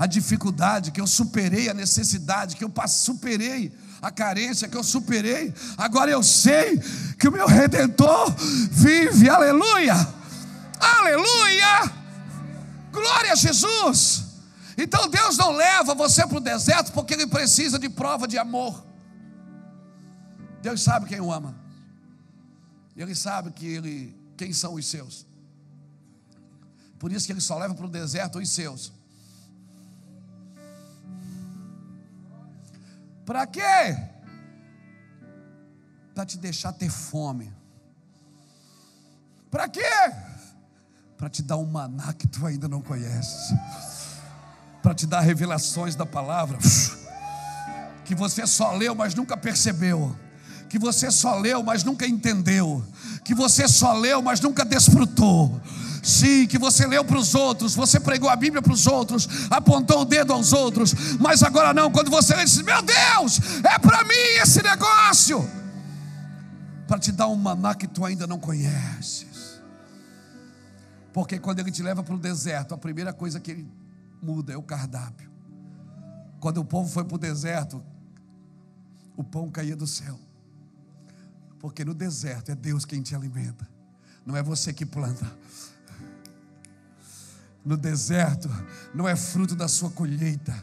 a dificuldade, que eu superei a necessidade, que eu superei a carência, que eu superei, agora eu sei que o meu redentor vive, aleluia, aleluia, glória a Jesus. Então Deus não leva você para o deserto porque Ele precisa de prova de amor. Deus sabe quem o ama. Ele sabe que ele, quem são os seus. Por isso que ele só leva para o deserto os seus. Para quê? Para te deixar ter fome. Para quê? Para te dar um maná que tu ainda não conheces. Para te dar revelações da palavra que você só leu, mas nunca percebeu. Que você só leu, mas nunca entendeu. Que você só leu, mas nunca desfrutou Sim, que você leu para os outros, você pregou a Bíblia para os outros, apontou o dedo aos outros, mas agora não, quando você lê, diz: Meu Deus, é para mim esse negócio, para te dar um maná que tu ainda não conheces. Porque quando ele te leva para o deserto, a primeira coisa que ele muda é o cardápio. Quando o povo foi para o deserto, o pão caía do céu. Porque no deserto é Deus quem te alimenta, não é você que planta no deserto não é fruto da sua colheita,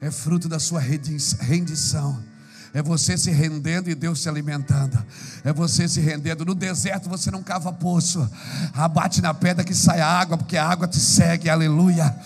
é fruto da sua rendição. É você se rendendo e Deus se alimentando. É você se rendendo. No deserto você não cava poço. Abate na pedra que sai água, porque a água te segue. Aleluia.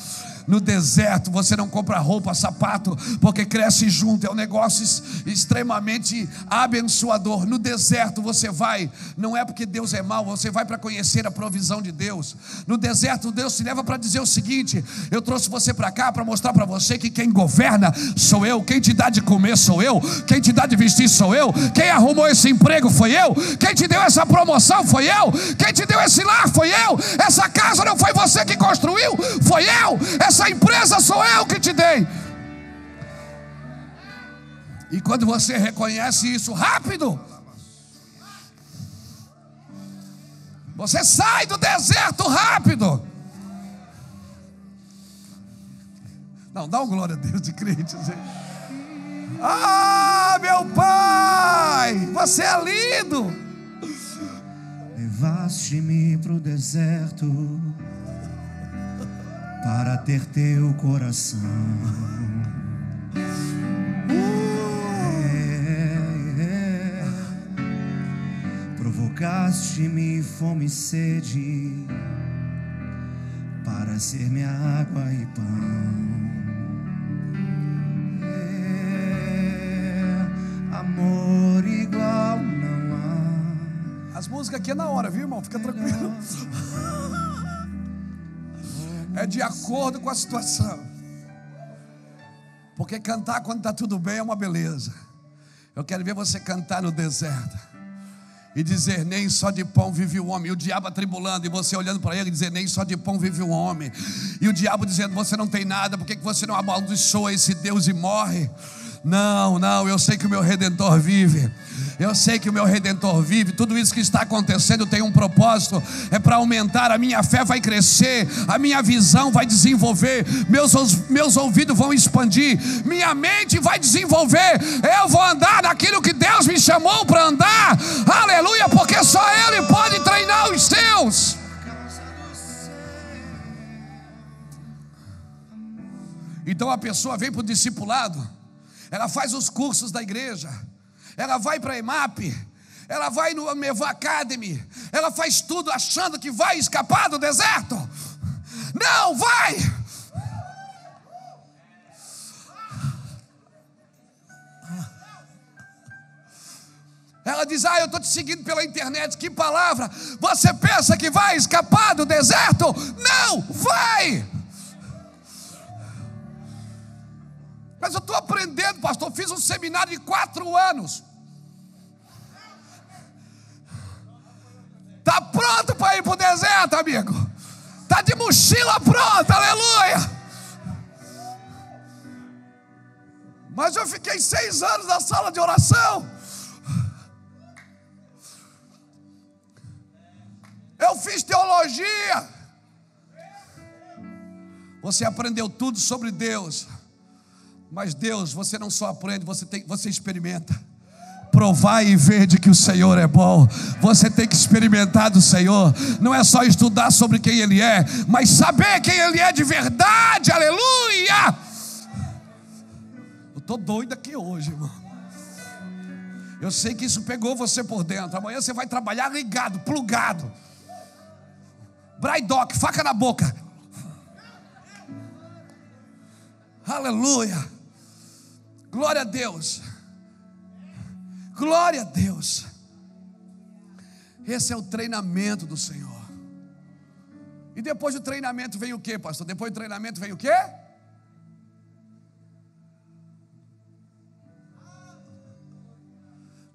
No deserto você não compra roupa, sapato, porque cresce junto. É um negócio extremamente abençoador. No deserto você vai, não é porque Deus é mau, você vai para conhecer a provisão de Deus. No deserto Deus te leva para dizer o seguinte: eu trouxe você para cá para mostrar para você que quem governa sou eu, quem te dá de comer sou eu, quem te dá de vestir sou eu, quem arrumou esse emprego foi eu, quem te deu essa promoção foi eu, quem te deu esse lar foi eu, essa casa não foi você que construiu, foi eu, essa essa empresa sou eu que te dei. E quando você reconhece isso rápido, você sai do deserto rápido. Não, dá um glória a Deus de crente. Ah, meu pai, você é lindo. Levaste-me para o deserto para ter teu coração. É, é. Provocaste-me fome e sede para ser minha água e pão. É, amor igual não há. As músicas aqui é na hora, viu, irmão? Fica tranquilo é de acordo com a situação. Porque cantar quando está tudo bem é uma beleza. Eu quero ver você cantar no deserto e dizer: Nem só de pão vive o homem. E o diabo atribulando, e você olhando para ele e dizer: Nem só de pão vive o homem. E o diabo dizendo: Você não tem nada, por que você não amaldiçoa esse Deus e morre? Não, não, eu sei que o meu redentor vive. Eu sei que o meu redentor vive. Tudo isso que está acontecendo tem um propósito, é para aumentar. A minha fé vai crescer, a minha visão vai desenvolver, meus, meus ouvidos vão expandir, minha mente vai desenvolver. Eu vou andar naquilo que Deus me chamou para andar. Aleluia, porque só Ele pode treinar os seus. Então a pessoa vem para o discipulado ela faz os cursos da igreja, ela vai para a EMAP, ela vai no Meva Academy, ela faz tudo achando que vai escapar do deserto. Não, vai! Ela diz: Ah, eu estou te seguindo pela internet, que palavra! Você pensa que vai escapar do deserto? Não, vai! Mas eu estou aprendendo, pastor. Fiz um seminário de quatro anos. Está pronto para ir para o deserto, amigo? Está de mochila pronta, aleluia. Mas eu fiquei seis anos na sala de oração. Eu fiz teologia. Você aprendeu tudo sobre Deus. Mas Deus, você não só aprende, você, tem, você experimenta provar e ver de que o Senhor é bom. Você tem que experimentar do Senhor. Não é só estudar sobre quem Ele é, mas saber quem Ele é de verdade. Aleluia! Eu estou doido aqui hoje, irmão. Eu sei que isso pegou você por dentro. Amanhã você vai trabalhar ligado, plugado. Braidoc, faca na boca. Aleluia. Glória a Deus. Glória a Deus. Esse é o treinamento do Senhor. E depois do treinamento vem o que, pastor? Depois do treinamento vem o que?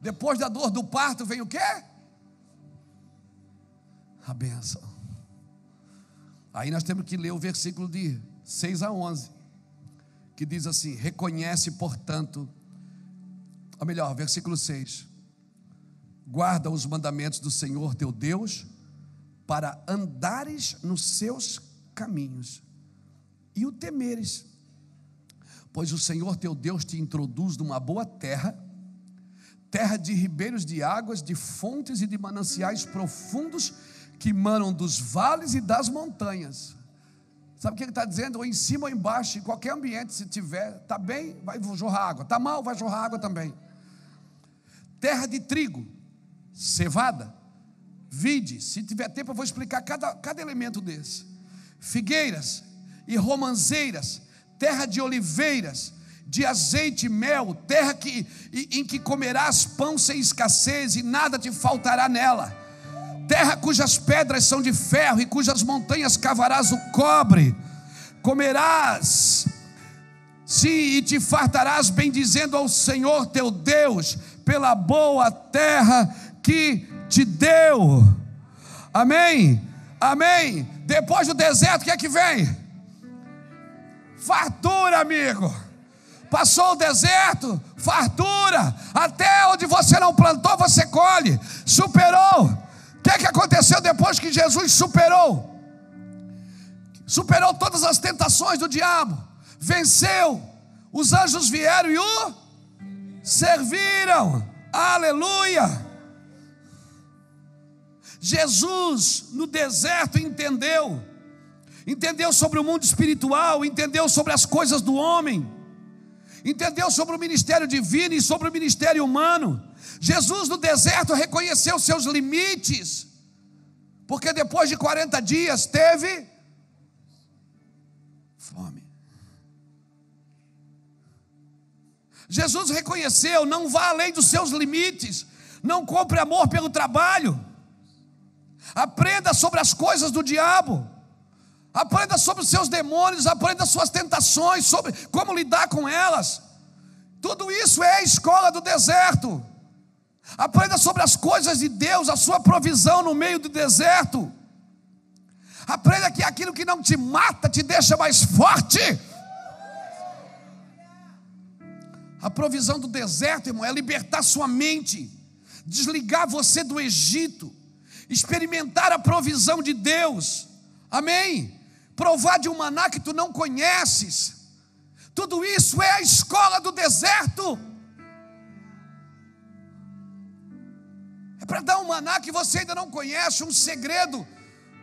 Depois da dor do parto vem o que? A benção. Aí nós temos que ler o versículo de 6 a 11, que diz assim: Reconhece, portanto, ou melhor, versículo 6. Guarda os mandamentos do Senhor teu Deus, para andares nos seus caminhos e o temeres, pois o Senhor teu Deus te introduz numa boa terra, terra de ribeiros de águas, de fontes e de mananciais profundos que manam dos vales e das montanhas. Sabe o que ele está dizendo? Ou em cima ou embaixo, em qualquer ambiente, se tiver, está bem, vai jorrar água, está mal, vai jorrar água também terra de trigo, cevada, vide, se tiver tempo eu vou explicar cada, cada elemento desse. Figueiras e romanzeiras, terra de oliveiras, de azeite e mel, terra que, em que comerás pão sem escassez e nada te faltará nela. Terra cujas pedras são de ferro e cujas montanhas cavarás o cobre. Comerás Sim, e te fartarás bendizendo ao Senhor teu Deus pela boa terra que te deu. Amém? Amém? Depois do deserto, o que é que vem? Fartura, amigo. Passou o deserto, fartura. Até onde você não plantou, você colhe. Superou. O que é que aconteceu depois que Jesus superou? Superou todas as tentações do diabo venceu. Os anjos vieram e o serviram. Aleluia! Jesus no deserto entendeu, entendeu sobre o mundo espiritual, entendeu sobre as coisas do homem, entendeu sobre o ministério divino e sobre o ministério humano. Jesus no deserto reconheceu seus limites, porque depois de 40 dias teve fome. Jesus reconheceu: não vá além dos seus limites, não compre amor pelo trabalho, aprenda sobre as coisas do diabo, aprenda sobre os seus demônios, aprenda suas tentações, sobre como lidar com elas. Tudo isso é a escola do deserto. Aprenda sobre as coisas de Deus, a sua provisão no meio do deserto. Aprenda que aquilo que não te mata te deixa mais forte. A provisão do deserto, irmão, é libertar sua mente, desligar você do Egito, experimentar a provisão de Deus, amém? Provar de um maná que tu não conheces, tudo isso é a escola do deserto. É para dar um maná que você ainda não conhece, um segredo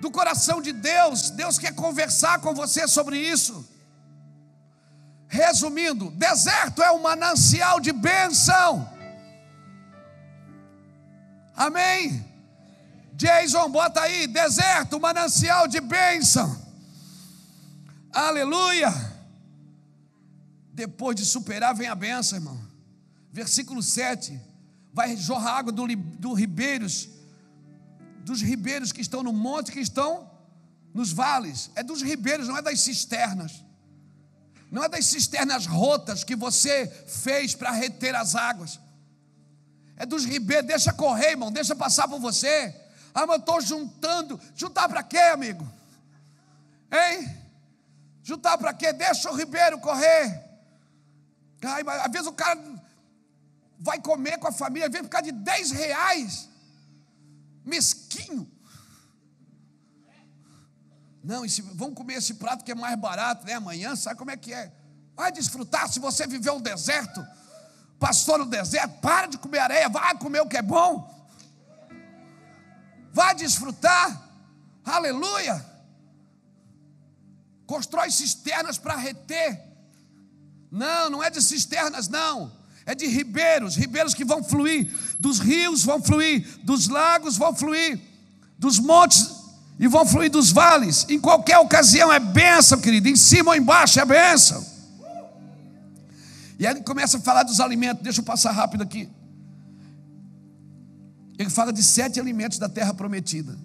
do coração de Deus. Deus quer conversar com você sobre isso. Resumindo, deserto é um manancial de bênção. Amém? Jason, bota aí, deserto, manancial de bênção. Aleluia. Depois de superar, vem a bênção, irmão. Versículo 7. Vai jorrar água do, do ribeiros, dos ribeiros que estão no monte, que estão nos vales. É dos ribeiros, não é das cisternas. Não é das cisternas rotas que você fez para reter as águas. É dos ribeiros, deixa correr, irmão, deixa passar por você. Ah, mas eu estou juntando. Juntar para quê, amigo? Hein? Juntar para quê? Deixa o ribeiro correr. Ai, mas às vezes o cara vai comer com a família, vem por causa de 10 reais. Mesquinho. Não, esse, vamos comer esse prato que é mais barato, né? Amanhã, sabe como é que é? Vai desfrutar. Se você viveu um deserto, passou no deserto, para de comer areia, vai comer o que é bom. Vai desfrutar. Aleluia. Constrói cisternas para reter. Não, não é de cisternas, não. É de ribeiros, ribeiros que vão fluir, dos rios vão fluir, dos lagos vão fluir, dos montes e vão fluir dos vales. Em qualquer ocasião é bênção, querido. Em cima ou embaixo é bênção. E aí ele começa a falar dos alimentos. Deixa eu passar rápido aqui. Ele fala de sete alimentos da terra prometida.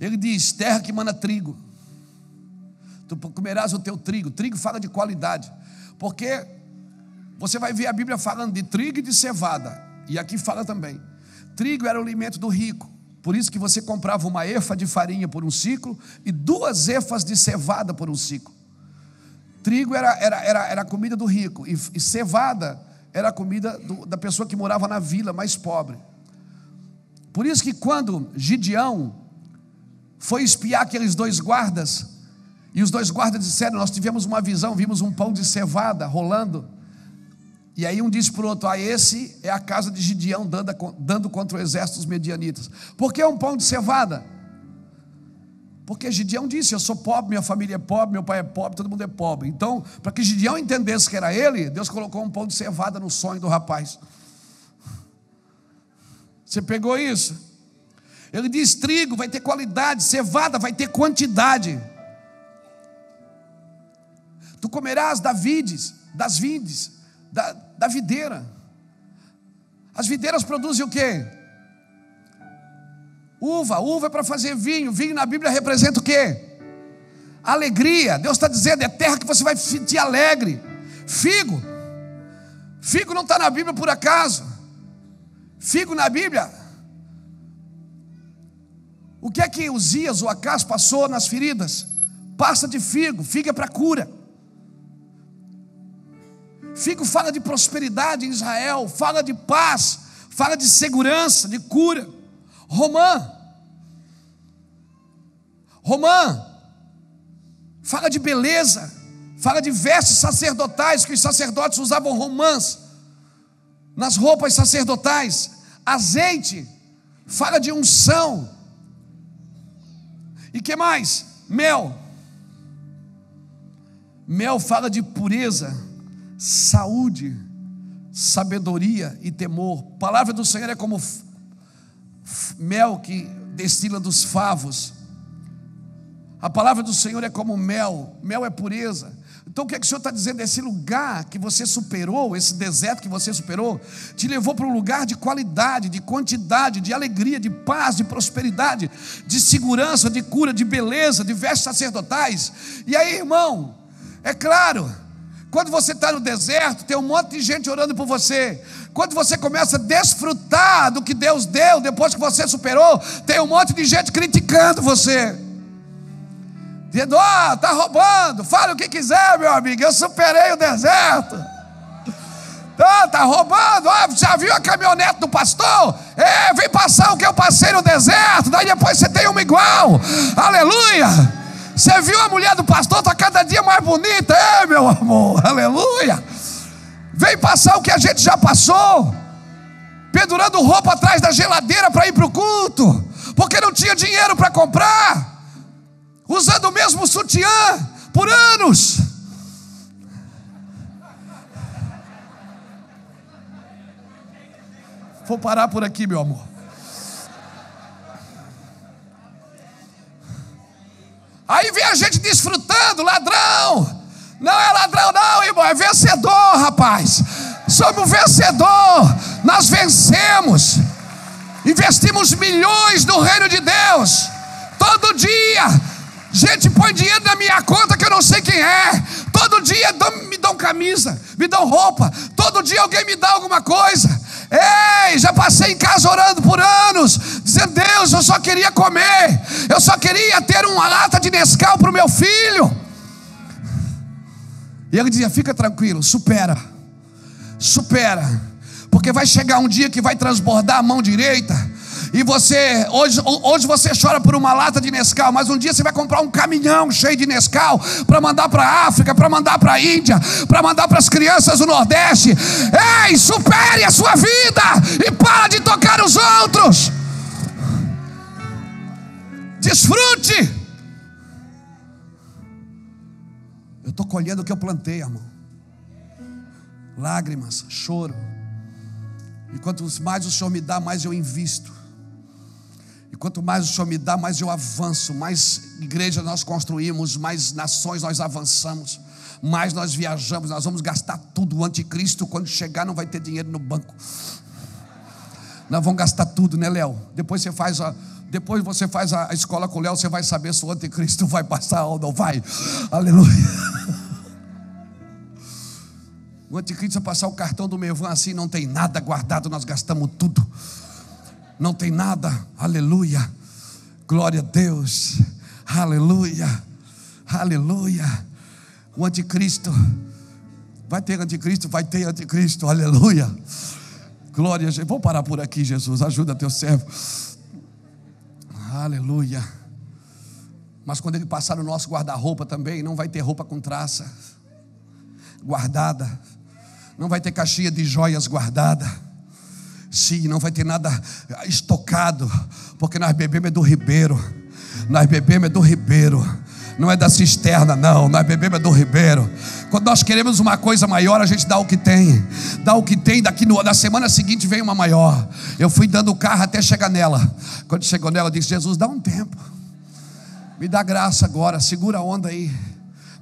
Ele diz: terra que mana trigo. Tu comerás o teu trigo. Trigo fala de qualidade. Porque você vai ver a Bíblia falando de trigo e de cevada. E aqui fala também. Trigo era o alimento do rico. Por isso que você comprava uma efa de farinha por um ciclo e duas efas de cevada por um ciclo. Trigo era, era, era, era a comida do rico e, e cevada era a comida do, da pessoa que morava na vila mais pobre. Por isso que quando Gideão foi espiar aqueles dois guardas, e os dois guardas disseram: Nós tivemos uma visão, vimos um pão de cevada rolando. E aí um disse para o outro: Ah, esse é a casa de Gideão dando, dando contra o exército dos medianitas. Por que é um pão de cevada? Porque Gideão disse: Eu sou pobre, minha família é pobre, meu pai é pobre, todo mundo é pobre. Então, para que Gideão entendesse que era ele, Deus colocou um pão de cevada no sonho do rapaz. Você pegou isso? Ele diz: trigo vai ter qualidade, cevada vai ter quantidade. Tu comerás da vides, das vides, da, da videira. As videiras produzem o quê? Uva, uva é para fazer vinho. Vinho na Bíblia representa o quê? Alegria. Deus está dizendo, é terra que você vai sentir alegre. Figo. Figo não está na Bíblia por acaso. Figo na Bíblia. O que é que Uzias, o Acas, passou nas feridas? Pasta de figo. Figo é para cura. Figo fala de prosperidade em Israel, fala de paz, fala de segurança, de cura. Romã. Romã. Fala de beleza. Fala de vestes sacerdotais, que os sacerdotes usavam romãs nas roupas sacerdotais. Azeite. Fala de unção. E que mais? Mel. Mel fala de pureza, saúde, sabedoria e temor. A palavra do Senhor é como mel que destila dos favos. A palavra do Senhor é como mel, mel é pureza. Então o que, é que o Senhor está dizendo? Esse lugar que você superou, esse deserto que você superou, te levou para um lugar de qualidade, de quantidade, de alegria, de paz, de prosperidade, de segurança, de cura, de beleza, de vestes sacerdotais. E aí, irmão, é claro, quando você está no deserto, tem um monte de gente orando por você. Quando você começa a desfrutar do que Deus deu, depois que você superou, tem um monte de gente criticando você. Dizendo, ó, oh, está roubando, fale o que quiser, meu amigo, eu superei o deserto. Tá, tá roubando, oh, já viu a caminhonete do pastor? É, vem passar o que eu passei no deserto, daí depois você tem uma igual. Aleluia! Você viu a mulher do pastor? Está cada dia mais bonita, é, meu amor, aleluia. Vem passar o que a gente já passou, pendurando roupa atrás da geladeira para ir para o culto, porque não tinha dinheiro para comprar, usando o mesmo sutiã por anos. Vou parar por aqui, meu amor. Aí vem a gente desfrutando, ladrão. Não é ladrão, não, irmão, é vencedor, rapaz. Somos vencedor, nós vencemos. Investimos milhões no reino de Deus. Todo dia, gente põe dinheiro na minha conta que eu não sei quem é. Todo dia me dão camisa, me dão roupa. Todo dia alguém me dá alguma coisa. Ei, já passei em casa orando por anos, dizendo: Deus, eu só queria comer, eu só queria ter uma lata de Nescau para o meu filho. E ele dizia: Fica tranquilo, supera, supera, porque vai chegar um dia que vai transbordar a mão direita e você, hoje, hoje você chora por uma lata de Nescau, mas um dia você vai comprar um caminhão cheio de Nescau para mandar para a África, para mandar para a Índia, para mandar para as crianças do Nordeste. Ei, supere a sua vida e para de tocar os outros. Desfrute. Eu estou colhendo o que eu plantei, irmão. Lágrimas, choro. E quanto mais o Senhor me dá, mais eu invisto. Quanto mais o Senhor me dá, mais eu avanço, mais igreja nós construímos, mais nações nós avançamos, mais nós viajamos, nós vamos gastar tudo. O anticristo, quando chegar, não vai ter dinheiro no banco. Nós vamos gastar tudo, né, Léo? Depois você faz a. Depois você faz a escola com o Léo, você vai saber se o anticristo vai passar ou não vai. Aleluia. O anticristo vai passar o cartão do Mevan assim, não tem nada guardado, nós gastamos tudo não tem nada, aleluia, glória a Deus, aleluia, aleluia. O anticristo, vai ter anticristo, vai ter anticristo, aleluia. Glória a Jesus. Vou parar por aqui, Jesus. Ajuda teu servo. Aleluia. Mas quando ele passar no nosso guarda-roupa também, não vai ter roupa com traça guardada. Não vai ter caixinha de joias guardada Sim, não vai ter nada estocado, porque nós bebemos é do ribeiro. Nós bebemos é do ribeiro. Não é da cisterna, não. Nós bebemos é do ribeiro. Quando nós queremos uma coisa maior, a gente dá o que tem. Dá o que tem, daqui no, na semana seguinte vem uma maior. Eu fui dando o carro até chegar nela. Quando chegou nela, eu disse: Jesus, dá um tempo. Me dá graça agora, segura a onda aí.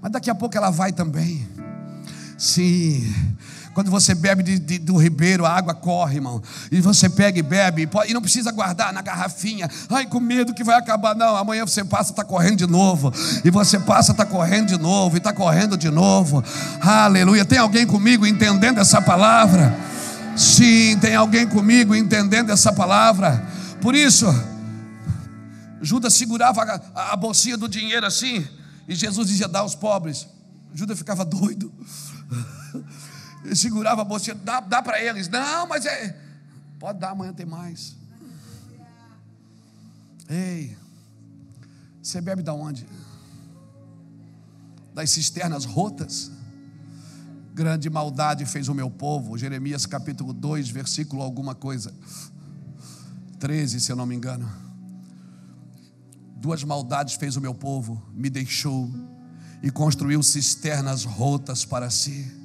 Mas daqui a pouco ela vai também. Sim. Quando você bebe de, de, do ribeiro, a água corre, irmão. E você pega e bebe, e não precisa guardar na garrafinha. Ai, com medo que vai acabar. Não, amanhã você passa, está correndo de novo. E você passa, está correndo de novo. E está correndo de novo. Aleluia. Tem alguém comigo entendendo essa palavra? Sim, tem alguém comigo entendendo essa palavra. Por isso, Judas segurava a, a bolsinha do dinheiro assim. E Jesus dizia: dá aos pobres. Judas ficava doido. Segurava a bolsa, dá, dá para eles. Não, mas é. Pode dar, amanhã tem mais. Ei, você bebe da onde? Das cisternas rotas? Grande maldade fez o meu povo. Jeremias capítulo 2, versículo alguma coisa. 13, se eu não me engano. Duas maldades fez o meu povo, me deixou e construiu cisternas rotas para si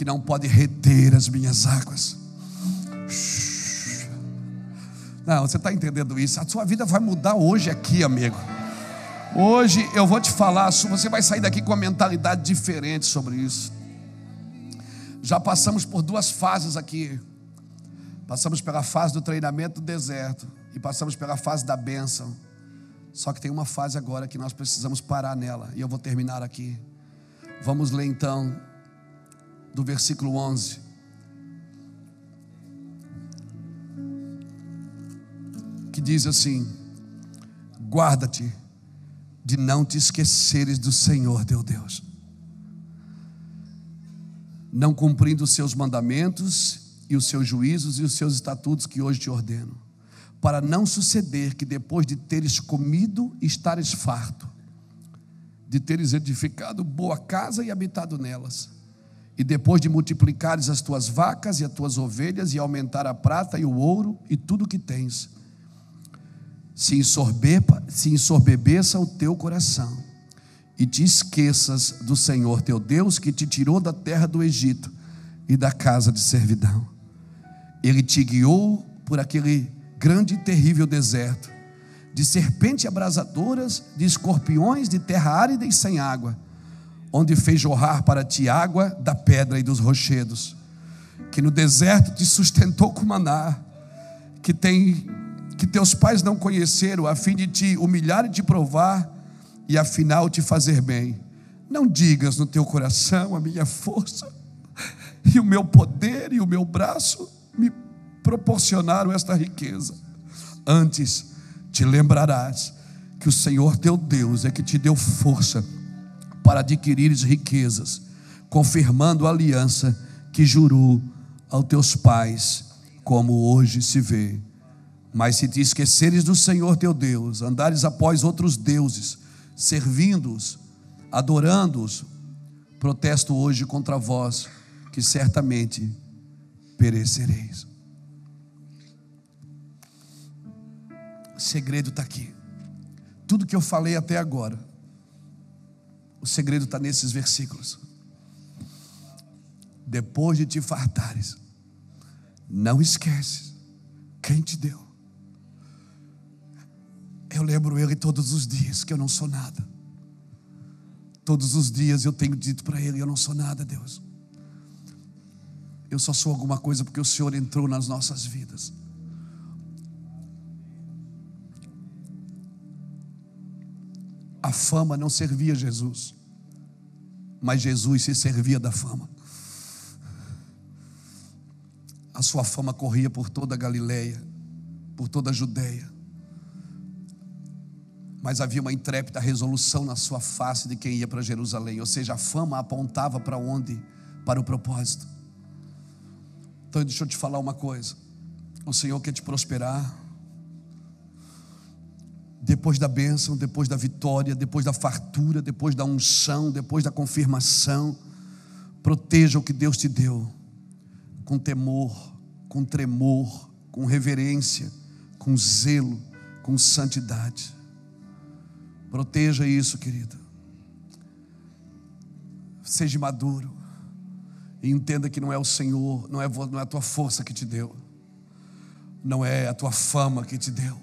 que não pode reter as minhas águas. Não, você está entendendo isso? A sua vida vai mudar hoje aqui, amigo. Hoje eu vou te falar, você vai sair daqui com uma mentalidade diferente sobre isso. Já passamos por duas fases aqui. Passamos pela fase do treinamento do deserto e passamos pela fase da bênção. Só que tem uma fase agora que nós precisamos parar nela, e eu vou terminar aqui. Vamos ler então do versículo 11. Que diz assim: Guarda-te de não te esqueceres do Senhor teu Deus, não cumprindo os seus mandamentos e os seus juízos e os seus estatutos que hoje te ordeno, para não suceder que depois de teres comido estares farto, de teres edificado boa casa e habitado nelas, e depois de multiplicares as tuas vacas e as tuas ovelhas, e aumentar a prata e o ouro e tudo que tens, se, ensorbepa, se ensorbebeça o teu coração, e te esqueças do Senhor teu Deus, que te tirou da terra do Egito e da casa de servidão. Ele te guiou por aquele grande e terrível deserto, de serpentes abrasadoras, de escorpiões, de terra árida e sem água onde fez jorrar para ti água da pedra e dos rochedos, que no deserto te sustentou com maná, que tem que teus pais não conheceram, a fim de te humilhar e te provar, e afinal te fazer bem. Não digas no teu coração a minha força e o meu poder e o meu braço me proporcionaram esta riqueza. Antes te lembrarás que o Senhor teu Deus é que te deu força para adquirires riquezas, confirmando a aliança que jurou aos teus pais, como hoje se vê. Mas se te esqueceres do Senhor teu Deus, andares após outros deuses, servindo-os, adorando-os, protesto hoje contra vós, que certamente perecereis. O segredo está aqui. Tudo que eu falei até agora, o segredo está nesses versículos. Depois de te fartares, não esqueces quem te deu. Eu lembro ele todos os dias que eu não sou nada. Todos os dias eu tenho dito para ele: Eu não sou nada, Deus. Eu só sou alguma coisa porque o Senhor entrou nas nossas vidas. A fama não servia Jesus, mas Jesus se servia da fama. A sua fama corria por toda a Galileia, por toda a Judéia. Mas havia uma intrépida resolução na sua face de quem ia para Jerusalém, ou seja, a fama apontava para onde? Para o propósito. Então, deixa eu te falar uma coisa: o Senhor quer te prosperar. Depois da bênção, depois da vitória, depois da fartura, depois da unção, depois da confirmação, proteja o que Deus te deu, com temor, com tremor, com reverência, com zelo, com santidade. Proteja isso, querido. Seja maduro. E entenda que não é o Senhor, não é, não é a tua força que te deu, não é a tua fama que te deu,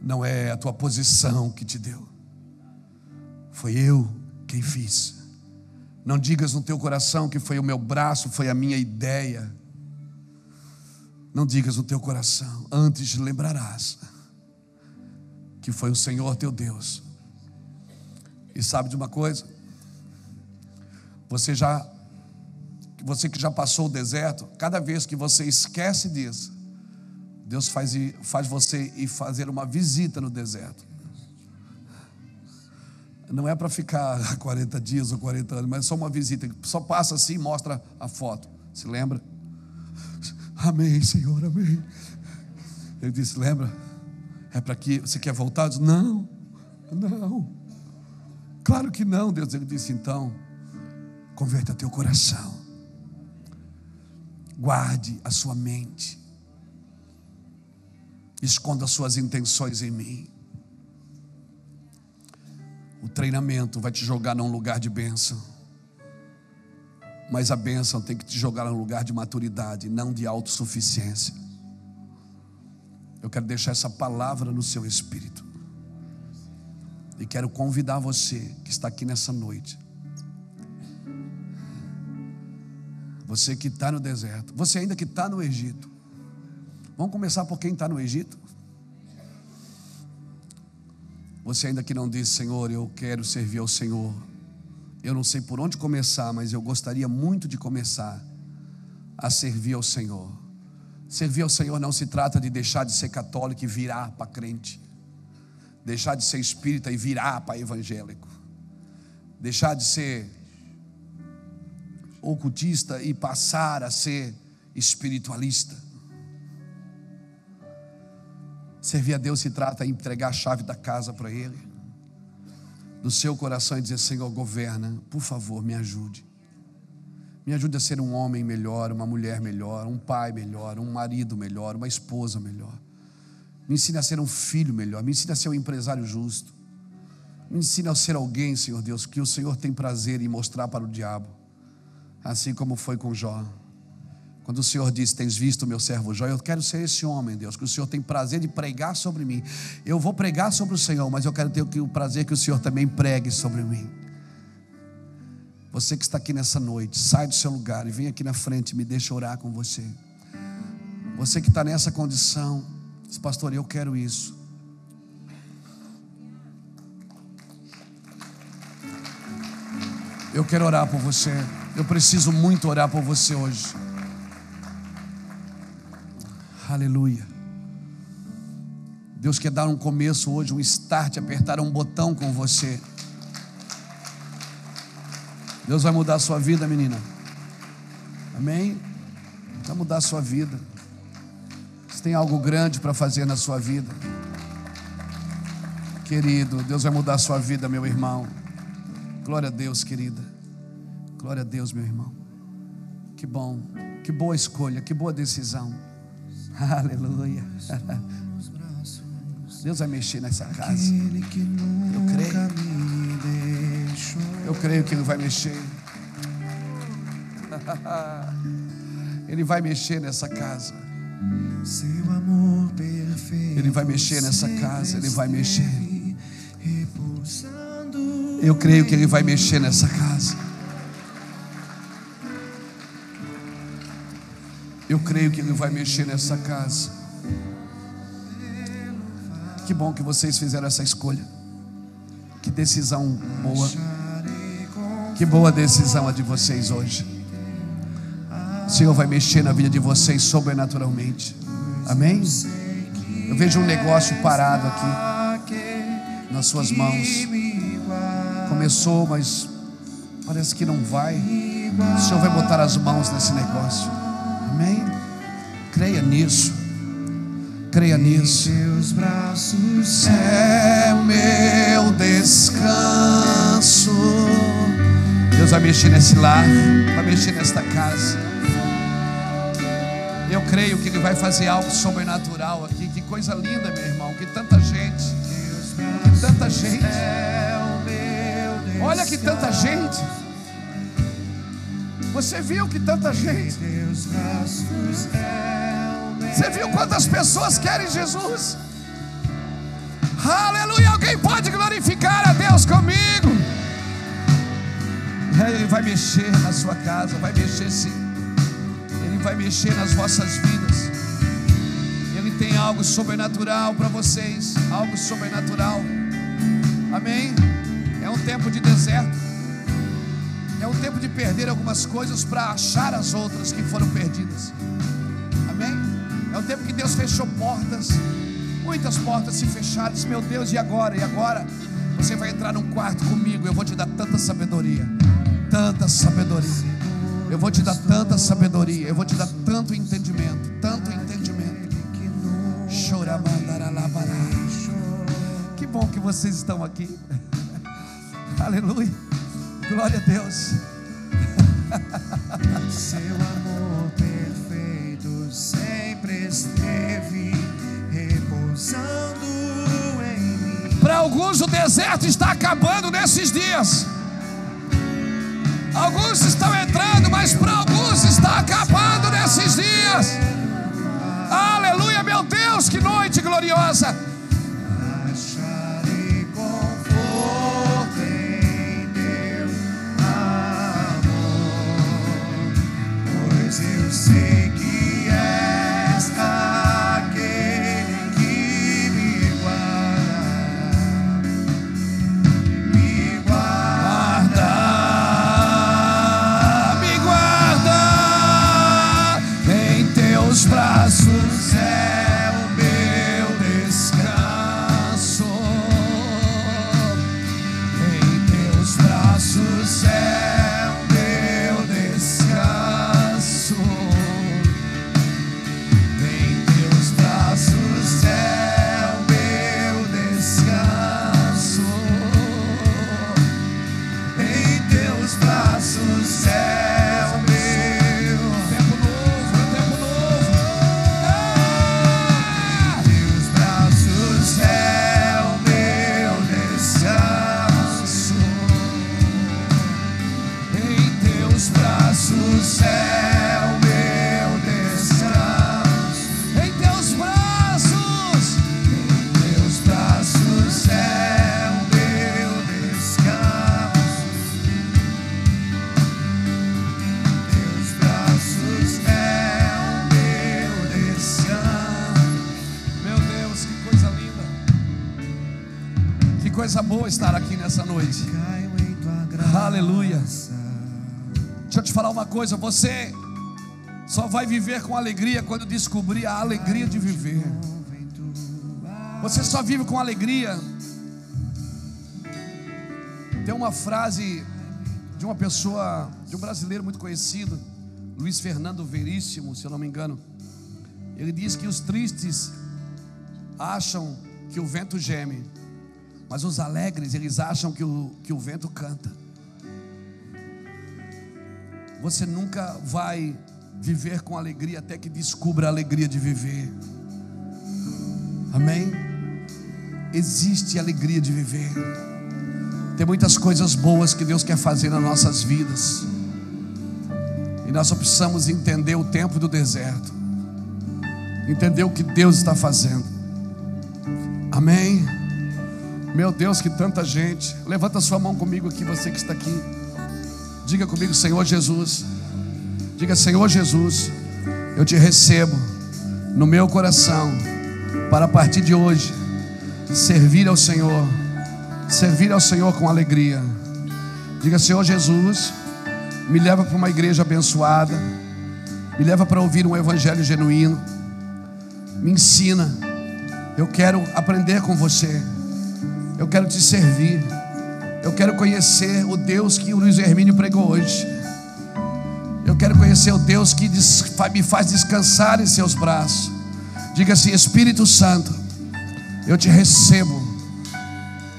não é a tua posição que te deu, foi eu quem fiz. Não digas no teu coração que foi o meu braço, foi a minha ideia. Não digas no teu coração, antes lembrarás que foi o Senhor teu Deus. E sabe de uma coisa? Você já você que já passou o deserto, cada vez que você esquece disso, Deus faz, faz você ir fazer uma visita no deserto. Não é para ficar 40 dias ou 40 anos, mas é só uma visita. Só passa assim e mostra a foto. Se lembra? Amém, Senhor, amém. Ele disse: Lembra? É para que você quer voltar? Disse, não, não. Claro que não, Deus. Ele disse: então Converta teu coração. Guarde a sua mente. Esconda suas intenções em mim. O treinamento vai te jogar num lugar de bênção. Mas a bênção tem que te jogar num lugar de maturidade, não de autossuficiência. Eu quero deixar essa palavra no seu espírito. E quero convidar você que está aqui nessa noite Você que está no deserto, você ainda que está no Egito. Vamos começar por quem está no Egito? Você ainda que não disse, Senhor, eu quero servir ao Senhor. Eu não sei por onde começar, mas eu gostaria muito de começar a servir ao Senhor. Servir ao Senhor não se trata de deixar de ser católico e virar para crente, deixar de ser espírita e virar para evangélico, deixar de ser ocultista e passar a ser espiritualista. Servir a Deus se trata de entregar a chave da casa para Ele, do seu coração e dizer: Senhor, governa, por favor, me ajude. Me ajude a ser um homem melhor, uma mulher melhor, um pai melhor, um marido melhor, uma esposa melhor. Me ensine a ser um filho melhor, me ensine a ser um empresário justo. Me ensine a ser alguém, Senhor Deus, que o Senhor tem prazer em mostrar para o diabo assim como foi com Jó. Quando o Senhor disse: Tens visto o meu servo Jó, eu quero ser esse homem, Deus, que o Senhor tem prazer de pregar sobre mim. Eu vou pregar sobre o Senhor, mas eu quero ter o prazer que o Senhor também pregue sobre mim. Você que está aqui nessa noite, sai do seu lugar e vem aqui na frente, me deixa orar com você. Você que está nessa condição, diz, pastor, eu quero isso. Eu quero orar por você. Eu preciso muito orar por você hoje. Aleluia. Deus quer dar um começo hoje, um start, apertar um botão com você. Deus vai mudar a sua vida, menina. Amém? Vai mudar a sua vida. Você tem algo grande para fazer na sua vida. Querido, Deus vai mudar a sua vida, meu irmão. Glória a Deus, querida. Glória a Deus, meu irmão. Que bom, que boa escolha, que boa decisão. Aleluia. Deus vai mexer nessa casa. Eu creio. Eu creio que Ele vai mexer. Ele vai mexer nessa casa. Seu amor perfeito. Ele vai mexer nessa casa. Ele vai mexer. Eu creio que Ele vai mexer nessa casa. Eu creio que Ele vai mexer nessa casa. Que bom que vocês fizeram essa escolha. Que decisão boa. Que boa decisão a de vocês hoje. O Senhor vai mexer na vida de vocês sobrenaturalmente. Amém? Eu vejo um negócio parado aqui nas suas mãos. Começou, mas parece que não vai. O Senhor vai botar as mãos nesse negócio. Amém? Creia nisso. Creia nisso. Teus braços É o meu descanso. Deus vai mexer nesse lar, vai mexer nesta casa. Eu creio que Ele vai fazer algo sobrenatural aqui. Que coisa linda, meu irmão. Que tanta gente, que tanta gente. Olha que tanta gente. Você viu que tanta gente. Você viu quantas pessoas querem Jesus? Aleluia! Alguém pode glorificar a Deus comigo? Ele vai mexer na sua casa, vai mexer sim. Ele vai mexer nas vossas vidas. Ele tem algo sobrenatural para vocês, algo sobrenatural. Amém? É um tempo de deserto. É um tempo de perder algumas coisas para achar as outras que foram perdidas. Amém? É um tempo que Deus fechou portas, muitas portas se fecharam. Meu Deus, e agora? E agora? Você vai entrar num quarto comigo. Eu vou te dar tanta sabedoria, tanta sabedoria. Eu vou te dar tanta sabedoria. Eu vou te dar tanto entendimento, tanto entendimento. Que bom que vocês estão aqui. Aleluia. Glória a Deus. Seu amor perfeito sempre esteve repousando em mim. Para alguns o deserto está acabando nesses dias. Alguns estão entrando, mas para alguns está acabando nesses dias. Aleluia, meu Deus, que noite gloriosa. Boa estar aqui nessa noite. Aleluia. Deixa eu te falar uma coisa, você só vai viver com alegria quando descobrir a alegria de viver. Você só vive com alegria. Tem uma frase de uma pessoa, de um brasileiro muito conhecido, Luiz Fernando Veríssimo, se eu não me engano. Ele diz que os tristes acham que o vento geme, mas os alegres, eles acham que o, que o vento canta. Você nunca vai viver com alegria até que descubra a alegria de viver. Amém? Existe alegria de viver. Tem muitas coisas boas que Deus quer fazer nas nossas vidas. E nós só precisamos entender o tempo do deserto. Entender o que Deus está fazendo. Amém? Meu Deus, que tanta gente. Levanta sua mão comigo aqui, você que está aqui. Diga comigo, Senhor Jesus. Diga, Senhor Jesus, eu te recebo no meu coração para a partir de hoje servir ao Senhor, servir ao Senhor com alegria. Diga, Senhor Jesus, me leva para uma igreja abençoada, me leva para ouvir um evangelho genuíno, me ensina. Eu quero aprender com você, eu quero te servir. Eu quero conhecer o Deus que o Luiz Hermínio pregou hoje. Eu quero conhecer o Deus que me faz descansar em seus braços. Diga assim: Espírito Santo, eu te recebo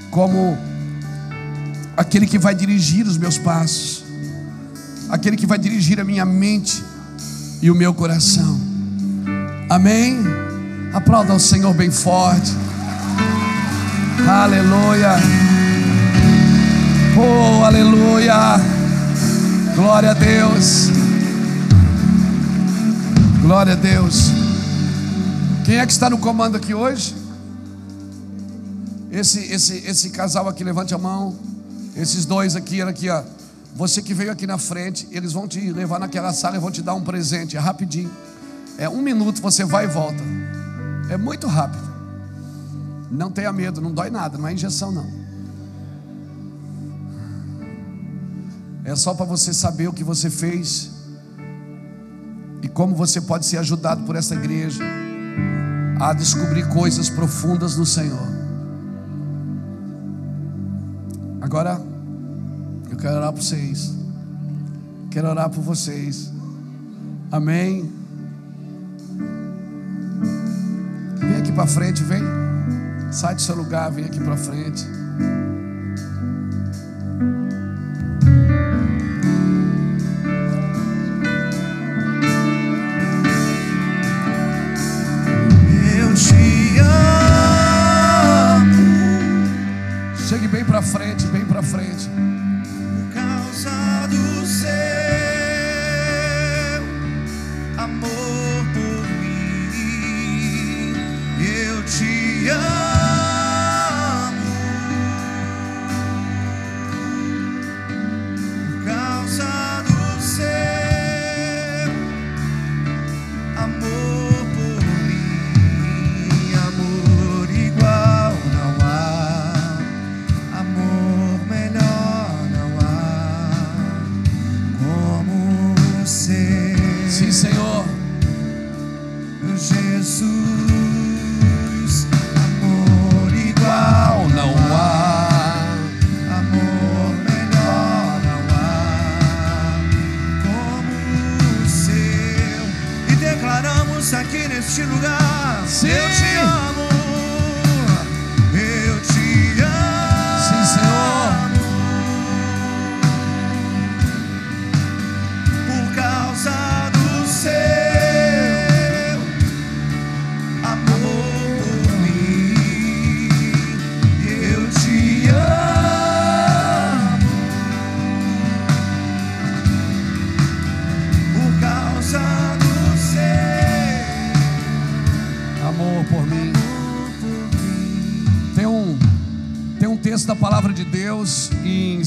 como aquele que vai dirigir os meus passos, aquele que vai dirigir a minha mente e o meu coração. Amém? Aplauda o Senhor bem forte. Aleluia. Oh, aleluia. Glória a Deus. Glória a Deus. Quem é que está no comando aqui hoje? Esse, esse, esse casal aqui, levante a mão. Esses dois aqui, aqui, ó. Você que veio aqui na frente, eles vão te levar naquela sala e vão te dar um presente. É rapidinho. É um minuto, você vai e volta. É muito rápido. Não tenha medo, não dói nada, não é injeção não. É só para você saber o que você fez e como você pode ser ajudado por essa igreja a descobrir coisas profundas no Senhor. Agora, eu quero orar por vocês. Quero orar por vocês. Amém. Vem aqui para frente, vem. Sai do seu lugar, vem aqui para frente.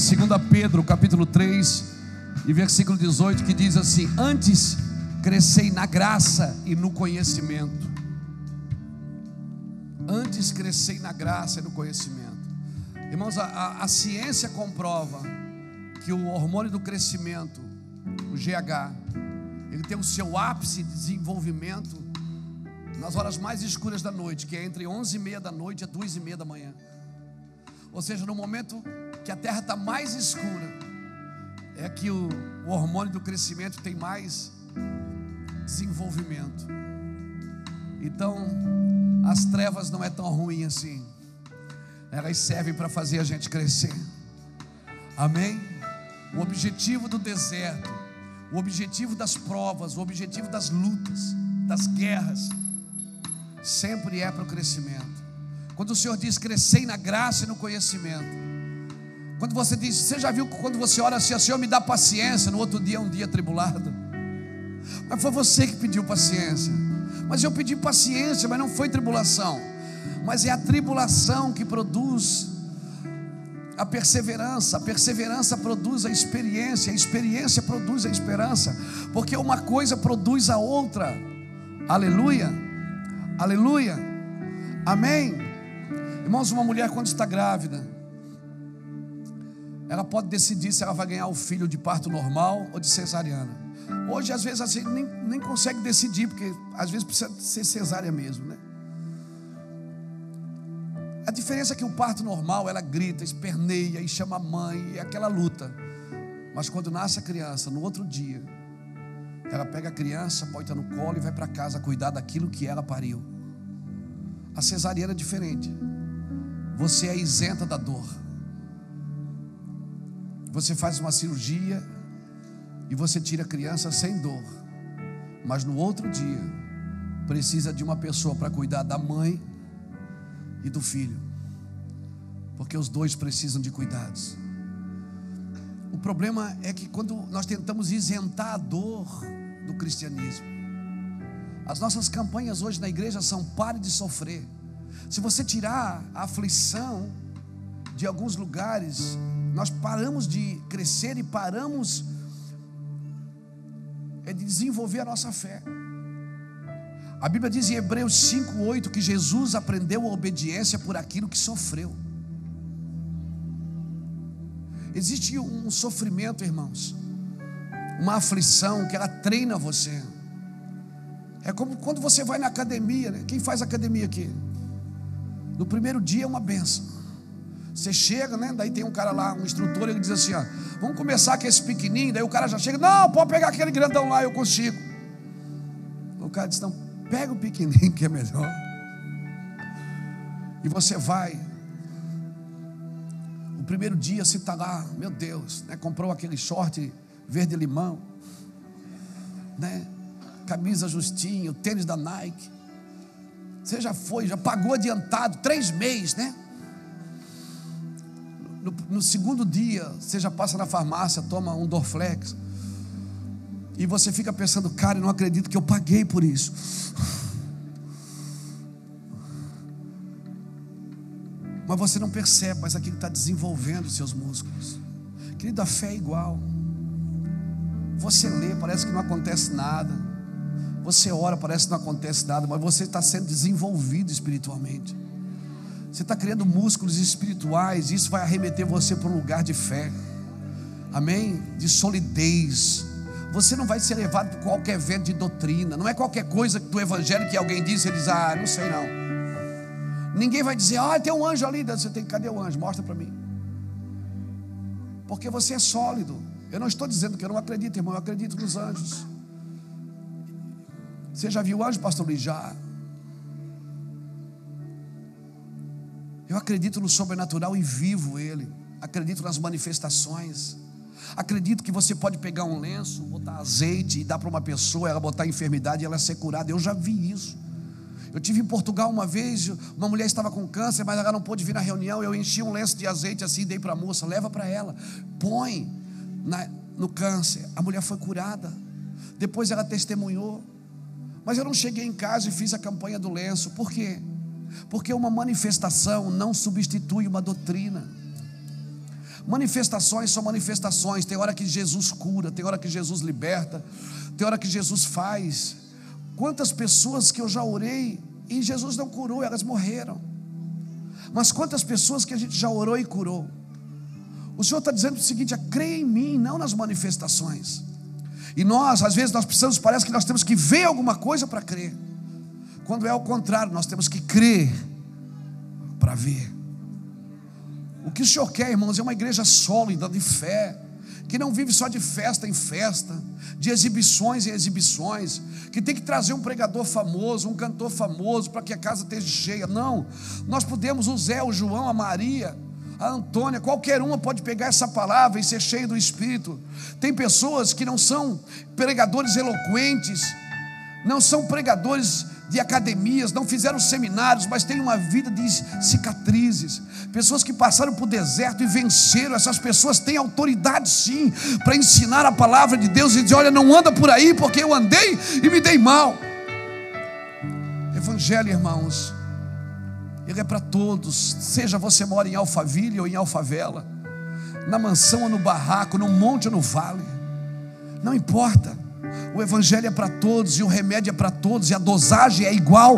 2 Pedro, capítulo 3, e versículo 18, que diz assim: Antes crescei na graça e no conhecimento. Antes crescei na graça e no conhecimento. Irmãos, a, a- a ciência comprova que o hormônio do crescimento, o GH, ele tem o seu ápice de desenvolvimento nas horas mais escuras da noite, que é entre 11 e meia da noite e 2 e meia da manhã. Ou seja, no momento que a terra está mais escura, é que o, o hormônio do crescimento tem mais desenvolvimento. Então, as trevas não é tão ruim assim. Elas servem para fazer a gente crescer. Amém? O objetivo do deserto, o objetivo das provas, o objetivo das lutas, das guerras, sempre é para o crescimento. Quando o Senhor diz crescei na graça e no conhecimento. Quando você diz, você já viu quando você ora assim, Senhor me dá paciência, no outro dia é um dia tribulado. Mas foi você que pediu paciência. Mas eu pedi paciência, mas não foi tribulação. Mas é a tribulação que produz a perseverança, a perseverança produz a experiência, a experiência produz a esperança, porque uma coisa produz a outra. Aleluia, aleluia, amém. Irmãos, uma mulher quando está grávida, ela pode decidir se ela vai ganhar o filho de parto normal ou de cesariana. Hoje, às vezes, assim, nem, nem consegue decidir, porque às vezes precisa ser cesárea mesmo, né? A diferença é que o parto normal, ela grita, esperneia e chama a mãe, é aquela luta. Mas quando nasce a criança, no outro dia, ela pega a criança, bota no colo e vai para casa cuidar daquilo que ela pariu. A cesariana é diferente. Você é isenta da dor. Você faz uma cirurgia e você tira a criança sem dor. Mas no outro dia, precisa de uma pessoa para cuidar da mãe e do filho, porque os dois precisam de cuidados. O problema é que quando nós tentamos isentar a dor do cristianismo, as nossas campanhas hoje na igreja são pare de sofrer. Se você tirar a aflição de alguns lugares, nós paramos de crescer e paramos é de desenvolver a nossa fé. A Bíblia diz em Hebreus 5:8 que Jesus aprendeu a obediência por aquilo que sofreu. Existe um sofrimento, irmãos, uma aflição que ela treina você. É como quando você vai na academia, né? quem faz academia aqui? No primeiro dia é uma benção. Você chega, né? Daí tem um cara lá, um instrutor, ele diz assim: ó, vamos começar com esse pequenininho. Daí o cara já chega, não, pode pegar aquele grandão lá, eu consigo. O cara diz: não, pega o pequenininho que é melhor. E você vai. O primeiro dia você está lá, meu Deus, né? comprou aquele short verde-limão, né? camisa justinho, tênis da Nike. Você já foi, já pagou adiantado, três meses, né? No, no segundo dia, você já passa na farmácia, toma um Dorflex, e você fica pensando, cara, eu não acredito que eu paguei por isso. Mas você não percebe, mas aquilo está desenvolvendo seus músculos. Querido, a fé é igual. Você lê, parece que não acontece nada. Você ora, parece que não acontece nada, mas você está sendo desenvolvido espiritualmente. Você está criando músculos espirituais, isso vai arremeter você para um lugar de fé, amém? De solidez. Você não vai ser levado por qualquer vento de doutrina, não é qualquer coisa do evangelho que alguém diz, você diz, ah, não sei não. Ninguém vai dizer, ah, tem um anjo ali, você tem, cadê o anjo? Mostra para mim. Porque você é sólido. Eu não estou dizendo que eu não acredito, irmão, eu acredito nos anjos. Você já viu o anjo, pastor Luiz? Já. Eu acredito no sobrenatural e vivo ele. Acredito nas manifestações. Acredito que você pode pegar um lenço, botar azeite e dar para uma pessoa, ela botar enfermidade e ela ser curada. Eu já vi isso. Eu tive em Portugal uma vez, uma mulher estava com câncer, mas ela não pôde vir na reunião. Eu enchi um lenço de azeite assim, dei para a moça, leva para ela, põe na, no câncer. A mulher foi curada. Depois ela testemunhou. Mas eu não cheguei em casa e fiz a campanha do lenço. Por quê? Porque uma manifestação não substitui uma doutrina. Manifestações são manifestações. Tem hora que Jesus cura, tem hora que Jesus liberta, tem hora que Jesus faz. Quantas pessoas que eu já orei e Jesus não curou, elas morreram. Mas quantas pessoas que a gente já orou e curou? O Senhor está dizendo o seguinte: creia em mim, não nas manifestações. E nós, às vezes, nós precisamos, parece que nós temos que ver alguma coisa para crer. Quando é o contrário, nós temos que crer para ver. O que o Senhor quer, irmãos, é uma igreja sólida de fé, que não vive só de festa em festa, de exibições em exibições, que tem que trazer um pregador famoso, um cantor famoso para que a casa esteja cheia. Não, nós podemos o Zé, o João, a Maria, a Antônia, qualquer uma pode pegar essa palavra e ser cheio do Espírito. Tem pessoas que não são pregadores eloquentes, não são pregadores de academias, não fizeram seminários, mas têm uma vida de cicatrizes. Pessoas que passaram por deserto e venceram. Essas pessoas têm autoridade sim para ensinar a palavra de Deus e dizer: olha, não anda por aí porque eu andei e me dei mal. Evangelho, irmãos, ele é para todos, seja você mora em Alphaville ou em Alfavela, na mansão ou no barraco, no monte ou no vale, não importa. O Evangelho é para todos, e o remédio é para todos, e a dosagem é igual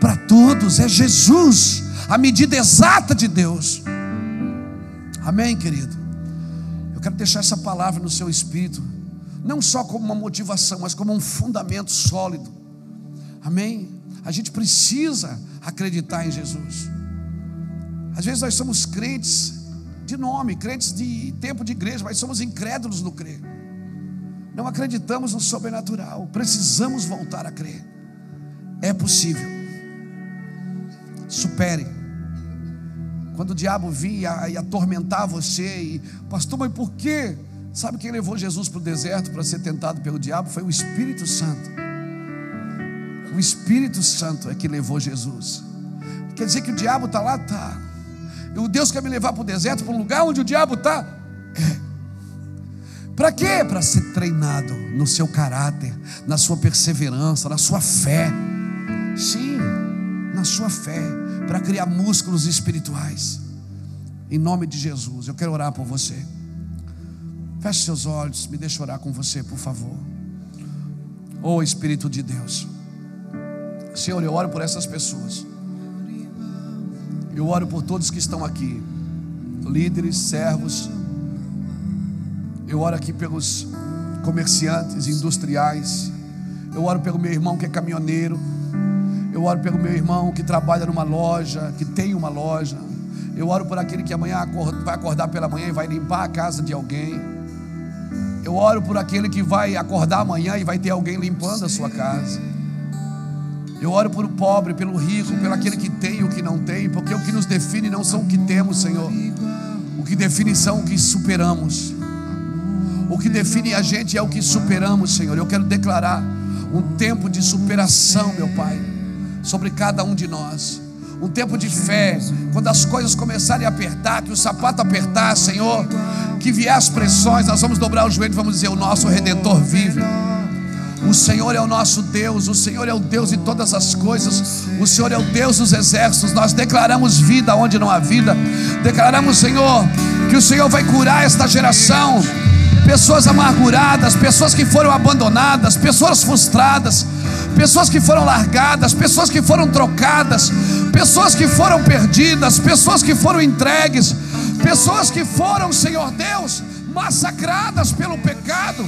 para todos. É Jesus, a medida exata de Deus. Amém, querido? Eu quero deixar essa palavra no seu espírito, não só como uma motivação, mas como um fundamento sólido. Amém? A gente precisa acreditar em Jesus. Às vezes nós somos crentes de nome, crentes de tempo de igreja, mas somos incrédulos no crer. Não acreditamos no sobrenatural. Precisamos voltar a crer. É possível. Supere. Quando o diabo vinha e atormentar você, e, pastor, mas por quê? Sabe quem levou Jesus para o deserto para ser tentado pelo diabo? Foi o Espírito Santo. O Espírito Santo é que levou Jesus. Quer dizer que o diabo está lá? Está. E o Deus quer me levar para o deserto, para um lugar onde o diabo está? É. Para quê? Para ser treinado no seu caráter, na sua perseverança, na sua fé. Sim, na sua fé, para criar músculos espirituais. Em nome de Jesus, eu quero orar por você. Feche seus olhos, me deixe orar com você, por favor. Oh Espírito de Deus. Senhor, eu oro por essas pessoas. Eu oro por todos que estão aqui, líderes, servos, eu oro aqui pelos comerciantes, industriais. Eu oro pelo meu irmão que é caminhoneiro. Eu oro pelo meu irmão que trabalha numa loja, que tem uma loja. Eu oro por aquele que amanhã vai acordar pela manhã e vai limpar a casa de alguém. Eu oro por aquele que vai acordar amanhã e vai ter alguém limpando a sua casa. Eu oro por o pobre, pelo rico, pelo aquele que tem e o que não tem, porque o que nos define não são o que temos, Senhor. O que define são o que superamos. O que define a gente é o que superamos, Senhor. Eu quero declarar um tempo de superação, meu Pai, sobre cada um de nós. Um tempo de fé, quando as coisas começarem a apertar, que o sapato apertar, Senhor, que vier as pressões, nós vamos dobrar o joelho e vamos dizer: O nosso redentor vive. O Senhor é o nosso Deus, o Senhor é o Deus de todas as coisas, o Senhor é o Deus dos exércitos. Nós declaramos vida onde não há vida, declaramos, Senhor, que o Senhor vai curar esta geração pessoas amarguradas, pessoas que foram abandonadas, pessoas frustradas, pessoas que foram largadas, pessoas que foram trocadas, pessoas que foram perdidas, pessoas que foram entregues, pessoas que foram, Senhor Deus, massacradas pelo pecado.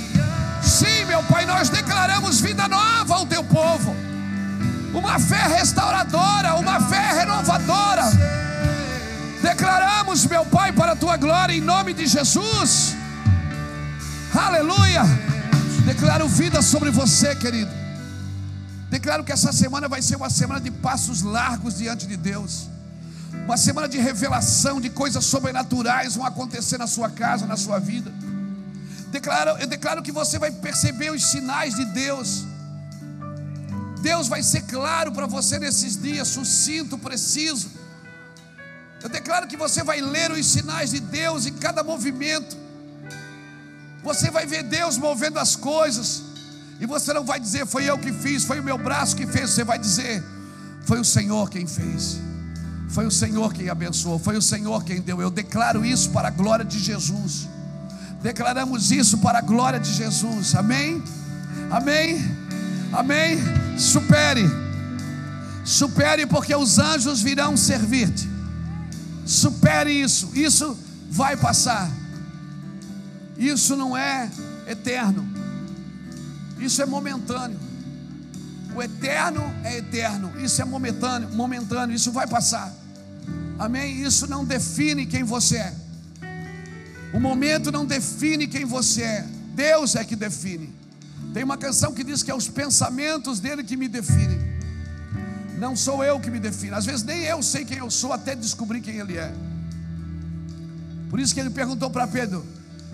Sim, meu Pai, nós declaramos vida nova ao teu povo, uma fé restauradora, uma fé renovadora. Declaramos, meu Pai, para a tua glória, em nome de Jesus. Aleluia. Declaro vida sobre você, querido. Declaro que essa semana vai ser uma semana de passos largos diante de Deus. Uma semana de revelação de coisas sobrenaturais vão acontecer na sua casa, na sua vida. Declaro, eu declaro que você vai perceber os sinais de Deus. Deus vai ser claro para você nesses dias, sucinto, preciso. Eu declaro que você vai ler os sinais de Deus em cada movimento. Você vai ver Deus movendo as coisas. E você não vai dizer, foi eu que fiz, foi o meu braço que fez. Você vai dizer, foi o Senhor quem fez. Foi o Senhor quem abençoou. Foi o Senhor quem deu. Eu declaro isso para a glória de Jesus. Declaramos isso para a glória de Jesus. Amém? Amém? Amém? Supere. Supere, porque os anjos virão servir-te. Supere isso. Isso vai passar. Isso não é eterno, isso é momentâneo. O eterno é eterno, isso é momentâneo, momentâneo, isso vai passar. Amém? Isso não define quem você é. O momento não define quem você é. Deus é que define. Tem uma canção que diz que é os pensamentos dele que me definem. Não sou eu que me defino. Às vezes nem eu sei quem eu sou até descobrir quem ele é. Por isso que ele perguntou para Pedro: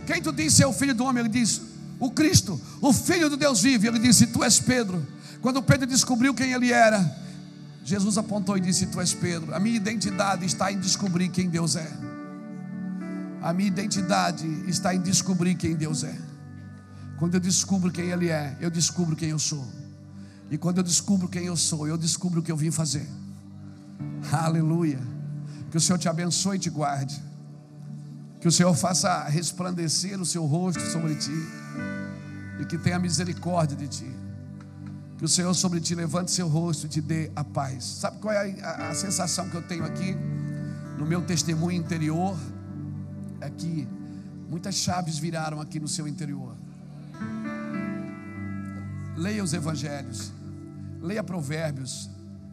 Quem tu disse é o filho do homem? Ele disse: O Cristo, o filho do Deus vive. Ele disse: Tu és Pedro. Quando Pedro descobriu quem ele era, Jesus apontou e disse: Tu és Pedro. A minha identidade está em descobrir quem Deus é. A minha identidade está em descobrir quem Deus é. Quando eu descubro quem Ele é, eu descubro quem eu sou. E quando eu descubro quem eu sou, eu descubro o que eu vim fazer. Aleluia. Que o Senhor te abençoe e te guarde. Que o Senhor faça resplandecer o seu rosto sobre ti. E que tenha misericórdia de ti. Que o Senhor sobre ti levante seu rosto e te dê a paz. Sabe qual é a, a, a sensação que eu tenho aqui? No meu testemunho interior é que muitas chaves viraram aqui no seu interior. Leia os evangelhos, leia provérbios,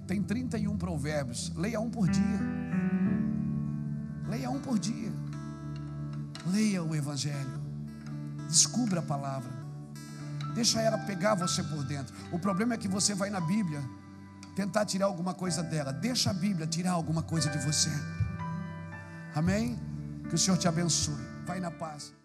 tem 31 provérbios, leia um por dia. Leia um por dia. Leia o evangelho. Descubra a palavra. Deixa ela pegar você por dentro. O problema é que você vai na Bíblia tentar tirar alguma coisa dela. Deixa a Bíblia tirar alguma coisa de você. Amém? Que o Senhor te abençoe. Vai na paz.